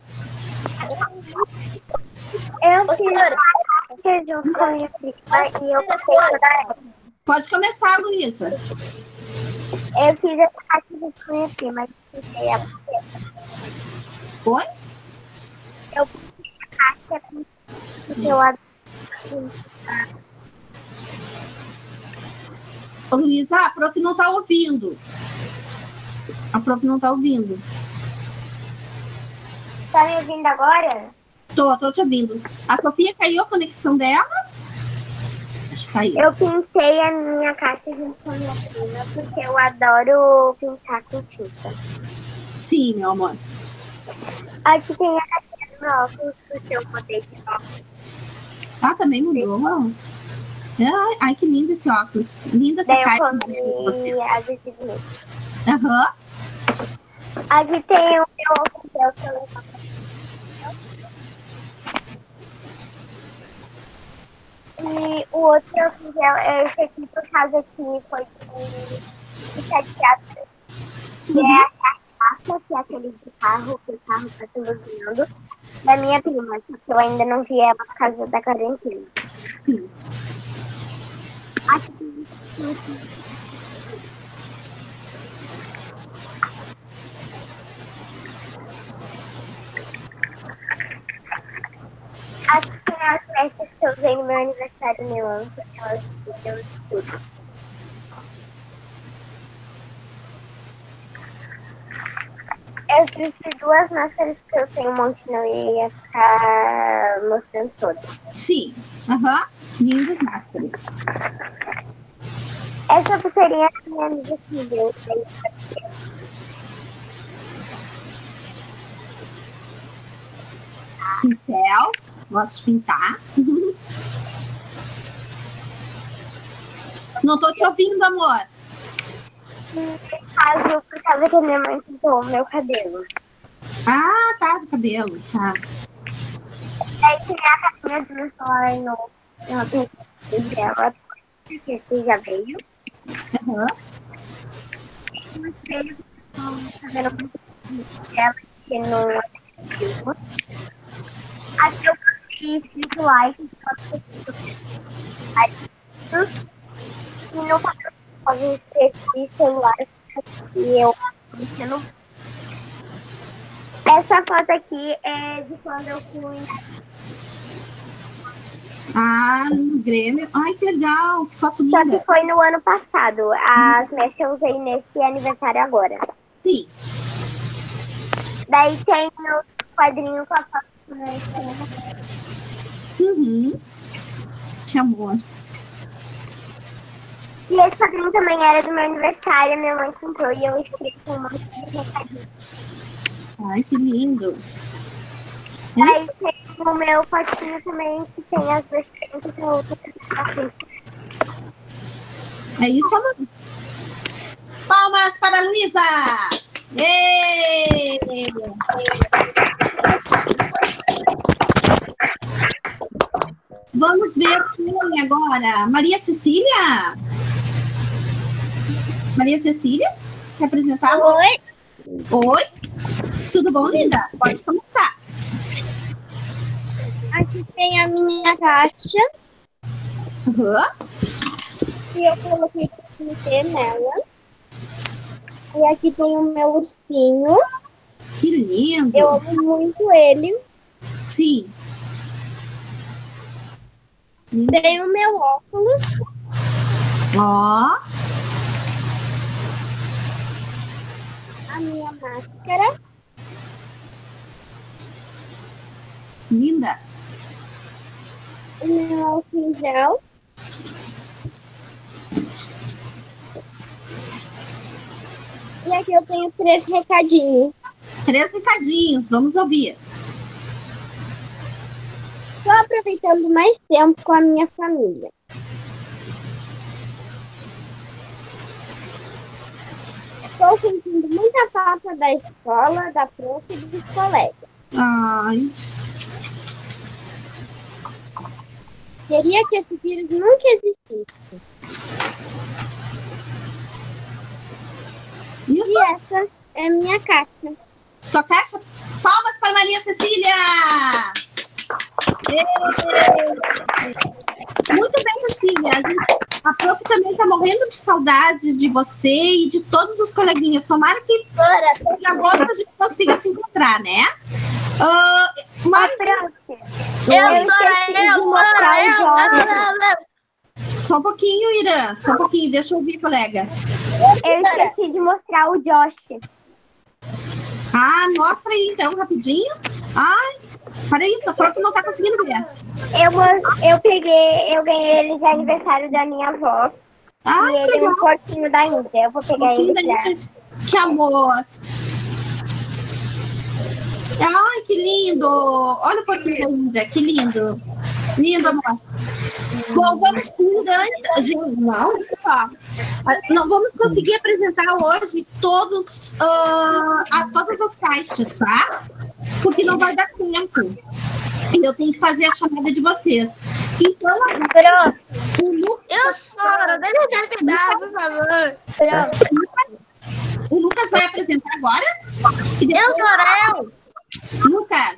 Eu fiz junto com a minha prima e eu passei toda Pode começar, Luísa. Eu fiz essa caixa junto com a minha prima. Eu fiz a Oi? caixa com o seu adoro. Ô, Luísa, a prof não tá ouvindo. A prof não tá ouvindo. Tá me ouvindo agora? Tô, tô te ouvindo. A Sofia caiu a conexão dela? Acho que tá aí. Eu pintei a minha caixa junto com a minha prima, porque eu adoro pintar com tinta. Sim, meu amor. Aqui tem a caixinha do meu óculos, porque eu botei de óculos. Ah, também mudou. Ai, ai, que lindo esse óculos. Linda essa Daí caixa você. Aham. Aqui tem o meu óculos que eu levo. E o outro óculos gel é esse aqui por causa que foi de chateado. Que é a carcaça, que é aquele de carro, que o carro tá se iluminando. Da minha prima, só que eu ainda não vi ela por causa da quarentena. Sim. Aqui tem Aqui tem as festas que eu no meu aniversário meu ano, elas deu tudo. Eu trouxe duas máscaras porque eu tenho um monte não ia ficar mostrando todas. Sim. Aham. Lindas máscaras. Essa pulseirinha é minha amiga que deu. Pincel. Gosto de pintar. Não tô te ouvindo, amor. Caso por causa que a minha mãe pintou o meu cabelo. Ah, tá, do cabelo. Tá. Daí tirei a capinha do meu celular no, no aplicativo dela, porque você já veio. Aham. mostrei o cabelo dela aqui no aplicativo. Aqui eu consegui escrito like, só que E papel pode escrever celular e eu mexendo. Essa foto aqui é de quando eu fui Ah, no Grêmio. Ai, que legal. Que foto Só que linda. foi no ano passado. As mechas eu usei nesse aniversário agora. Sim. Daí tem o quadrinho com a foto. Uhum. Que amor. E esse quadrinho também era do meu aniversário, minha mãe comprou e eu escrevi um monte de recadinho. Ai, que lindo. Aí Isso. tem o meu potinho também, que tem as versões que eu uso. É isso, amor. Palmas para a Luísa! Ê! Vamos ver quem agora. Maria Cecília? Maria Cecília? Quer apresentar? Oi, Oi? Tudo bom, linda? Pode começar. aqui tem a minha caixa Aham. e eu coloquei PNT nela. E aqui tem o meu ursinho. Que lindo. Eu amo muito ele. Sim. Tem o meu óculos. Ó, a minha máscara, linda. o meu álcool gel. E aqui eu tenho três recadinhos. Três recadinhos, vamos ouvir. Estou aproveitando mais tempo com a minha família. Estou sentindo muita falta da escola, da prof e dos colegas. Ai, Queria que esse vírus nunca existisse. isso. E essa é a minha caixa. Tua caixa. Palmas para Maria Cecília! Muito bem, Cecília. A, gente- a prof também está morrendo de saudades de você e de todos os coleguinhas. Tomara que agosto a gente consiga se encontrar, né? Ah, mas Eu sou não, não. só um pouquinho, Irã. Só um pouquinho. Deixa eu ouvir, colega. Eu esqueci de mostrar o Josh. Ah, mostra aí então, rapidinho. Ai, Peraí, a Prof não tá conseguindo ver. Eu, eu peguei, eu ganhei ele de aniversário da minha avó. Ai, e que ele é legal. um porquinho da Índia. Eu vou pegar ele. Que amor. Ai, que lindo. Olha o porquinho da Índia, que lindo. Lindo, amor. Bom, vamos gente, não, só. Ah, Não vamos conseguir apresentar hoje todos, ah, a, todas as caixas, tá? Porque não vai dar tempo. Eu tenho que fazer a chamada de vocês. Então, Pronto, o Eu choro, deixa eu terminar, por favor. pronto. o Lucas vai apresentar agora? E Eu depois, eu. Lucas.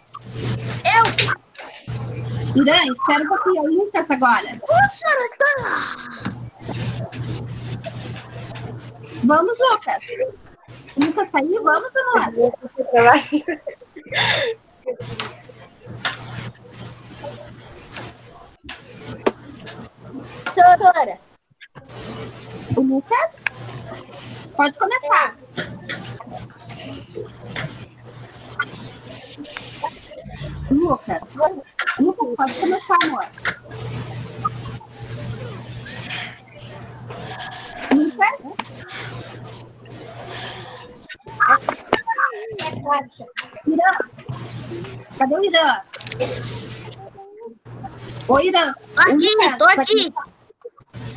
Eu. Irã, espera um pouquinho. O Lucas agora. Choro, Vamos, Lucas. O Lucas tá aí? Vamos, amor. chora. O Lucas? Pode começar. Lucas. Lucas, pode começar, amor. Lucas? Irã? Cadê o Irã? Oi, Irã. Aqui, Lucas tô vai aqui.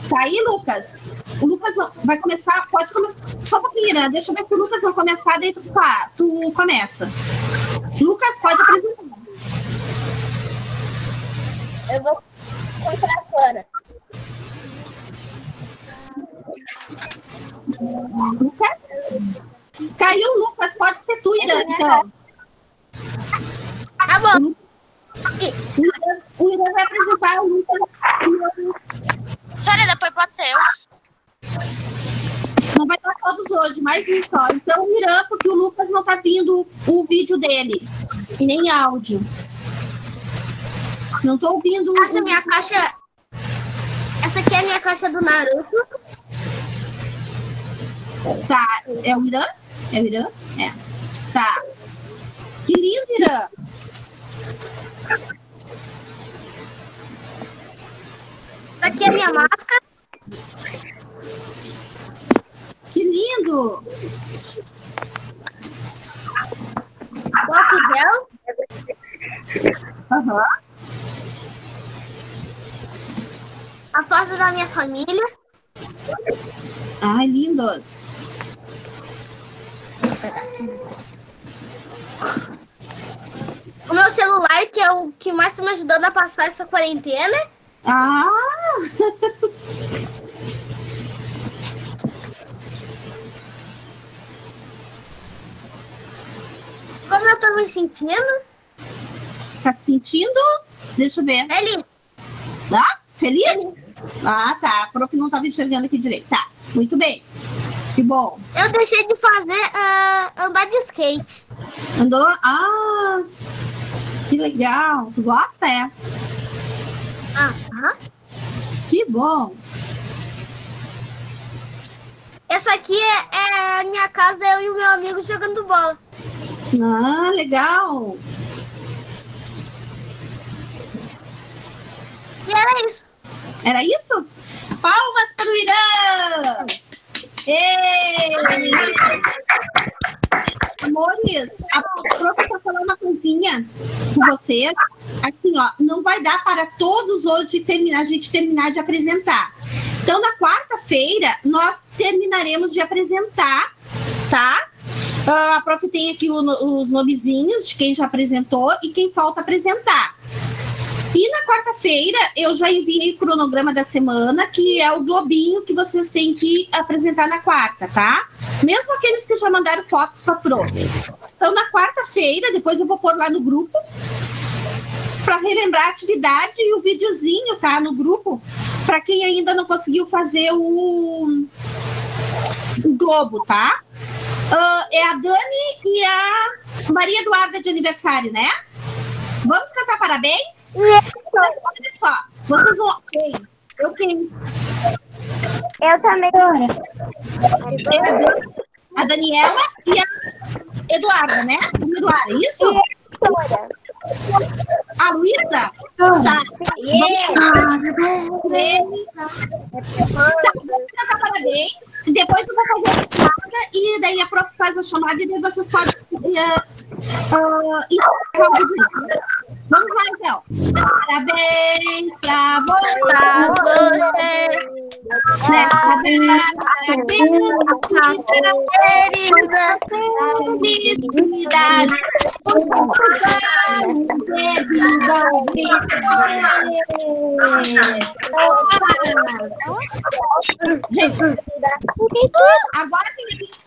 Tá aí, Lucas? O Lucas vai começar. Pode começar. Só um pouquinho, Irã. Deixa eu ver se o Lucas não começar, daí tu, tu começa. Lucas, pode apresentar. Eu vou agora. Lucas? Caiu o Lucas, pode ser tu, Irã, então. Tá bom. O Irã, vai apresentar o Lucas. Chora, depois pode ser eu. Não vai dar todos hoje, mais um só. Então, o Irã, porque o Lucas não tá vindo o vídeo dele. E nem áudio. Não tô ouvindo. Essa é minha caixa. Essa aqui é a minha caixa do Naruto. Tá, é o Irã? É o Irã? É. Tá. Que lindo, Irã. Essa aqui é a minha máscara. Que lindo. Bloco gel. Aham. A foto da minha família. Ai, lindos. O meu celular, que é o que mais tá me ajudando a passar essa quarentena. Ah! Como eu tô me sentindo? Tá se sentindo? Deixa eu ver. Feliz. Ah, feliz? Ah, tá. A prof não tava enxergando aqui direito. Tá, muito bem. Que bom. Eu deixei de fazer ah, andar de skate. Andou? Ah! Que legal. Tu gosta, é? Aham. Que bom. Essa aqui é, é a minha casa, eu e o meu amigo jogando bola. Ah, legal. E era isso. Era isso? Palmas para o Irã! Ê! Amores, a prof está falando uma coisinha com vocês. Assim, ó, não vai dar para todos hoje terminar, a gente terminar de apresentar. Então, na quarta-feira, nós terminaremos de apresentar, tá? Ah, a prof tem aqui o- os nomezinhos de quem já apresentou e quem falta apresentar. E na quarta-feira eu já enviei o cronograma da semana, que é o globinho que vocês têm que apresentar na quarta, tá? Mesmo aqueles que já mandaram fotos para prof. Então na quarta-feira, depois eu vou pôr lá no grupo para relembrar a atividade e o videozinho, tá? No grupo, para quem ainda não conseguiu fazer o o globo, tá? Ah, é a Dani e a Maria Eduarda de aniversário, né? Vamos cantar parabéns? Vocês, olha só, vocês vão. Eu quem? Eu também. É a Dan- A Daniela e a Eduarda, né? Eduarda, isso? Professora. Luísa? Ele. Tá, tá, parabéns. Depois eu vou fazer a chamada e daí a prof faz a chamada e daí vocês podem uh. Vamos lá, então. Parabéns pra você. Nessa data querida, felicidade. Gente, agora tem que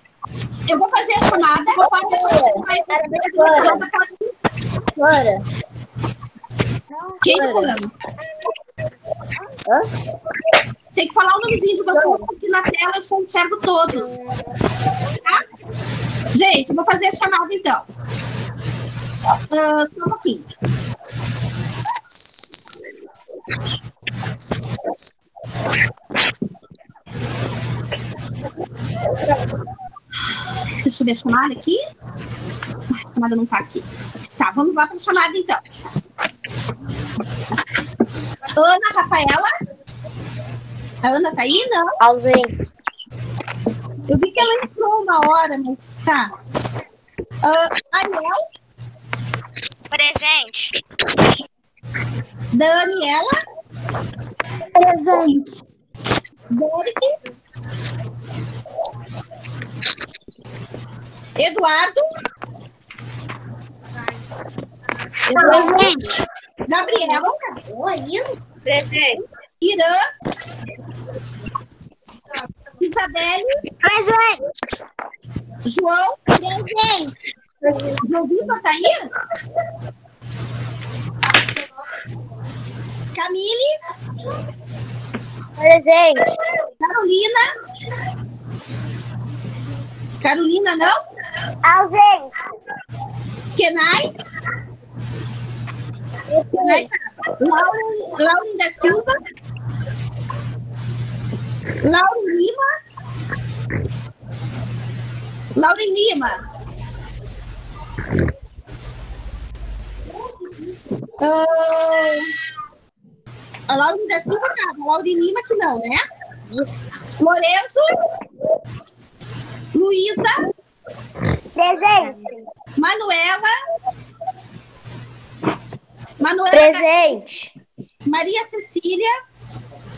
eu vou fazer a chamada. Bora. Quem tá? Tem que falar o nomezinho de vocês, porque na tela eu só enxergo todos. Tá? Gente, vou fazer a chamada então. Uh, só um pouquinho. Deixa eu ver a chamada aqui. A chamada não tá aqui. Tá, vamos lá para a chamada então. Ana Rafaela? A Ana tá aí, não? Ausente. Eu vi que ela entrou uma hora, mas tá. Uh, Ariel? Presente. Daniela? Presente. Derek? Eduardo? Presente. Gabriela? Presente. Irã? Isabelle? Presente. João? Presente. João Vitor tá aí? Camille? Presente. Carolina. Carolina, não? Ausente. Kenai? Kenai. Tá- Laurinda Silva? Lauro Lima? Laurin Lima. Uh a Lauren da Silva tá, a Lauren Lima que não, né? Lorenzo? Luísa? Presente. Manuela? Manuela? Presente. Maria Cecília?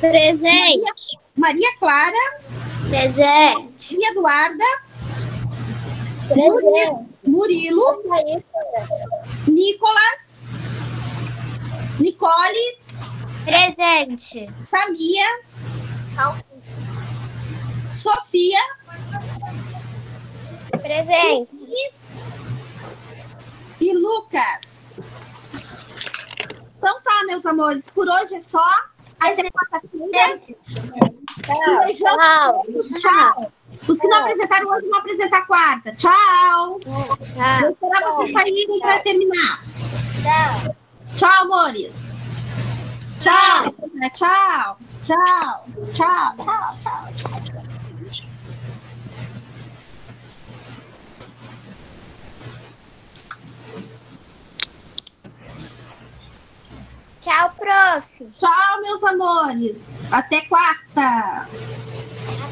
Presente. Maria Clara? Presente. Maria Eduarda? Murilo? Murilo? Nicolas? Nicole? Presente. Samia? Sofia? Presente. e Lucas. Então tá, meus amores, por hoje é só. Até quarta-feira. Um beijão todos. Tchau. Os que não apresentaram hoje vão apresentar quarta. Tchau. Vou esperar vocês saírem para terminar. Tchau, amores. Tchau. Tchau. Tchau. Tchau. Tchau. Tchau. Tchau. Tchau, prof. Tchau, meus amores. Até quarta.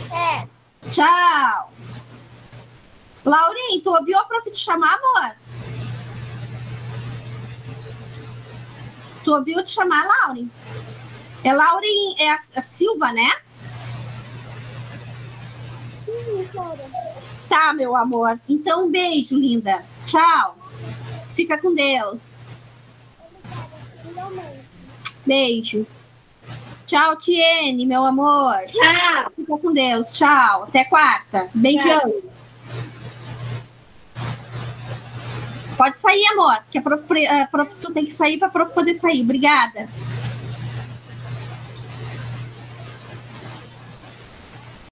Até. Tchau. Laurinho, tu ouviu a prof te chamar, amor? Tu ouviu te chamar, Lauren? É Lauren, é a, a Silva, né? Tá, meu amor. Então, um beijo, linda. Tchau. Fica com Deus. Beijo. Tchau, Tiene, meu amor. Tchau. Fica com Deus. Tchau. Até quarta. Beijão. Pode sair, amor. Que a prof, a prof tu tem que sair para a prof poder sair. Obrigada.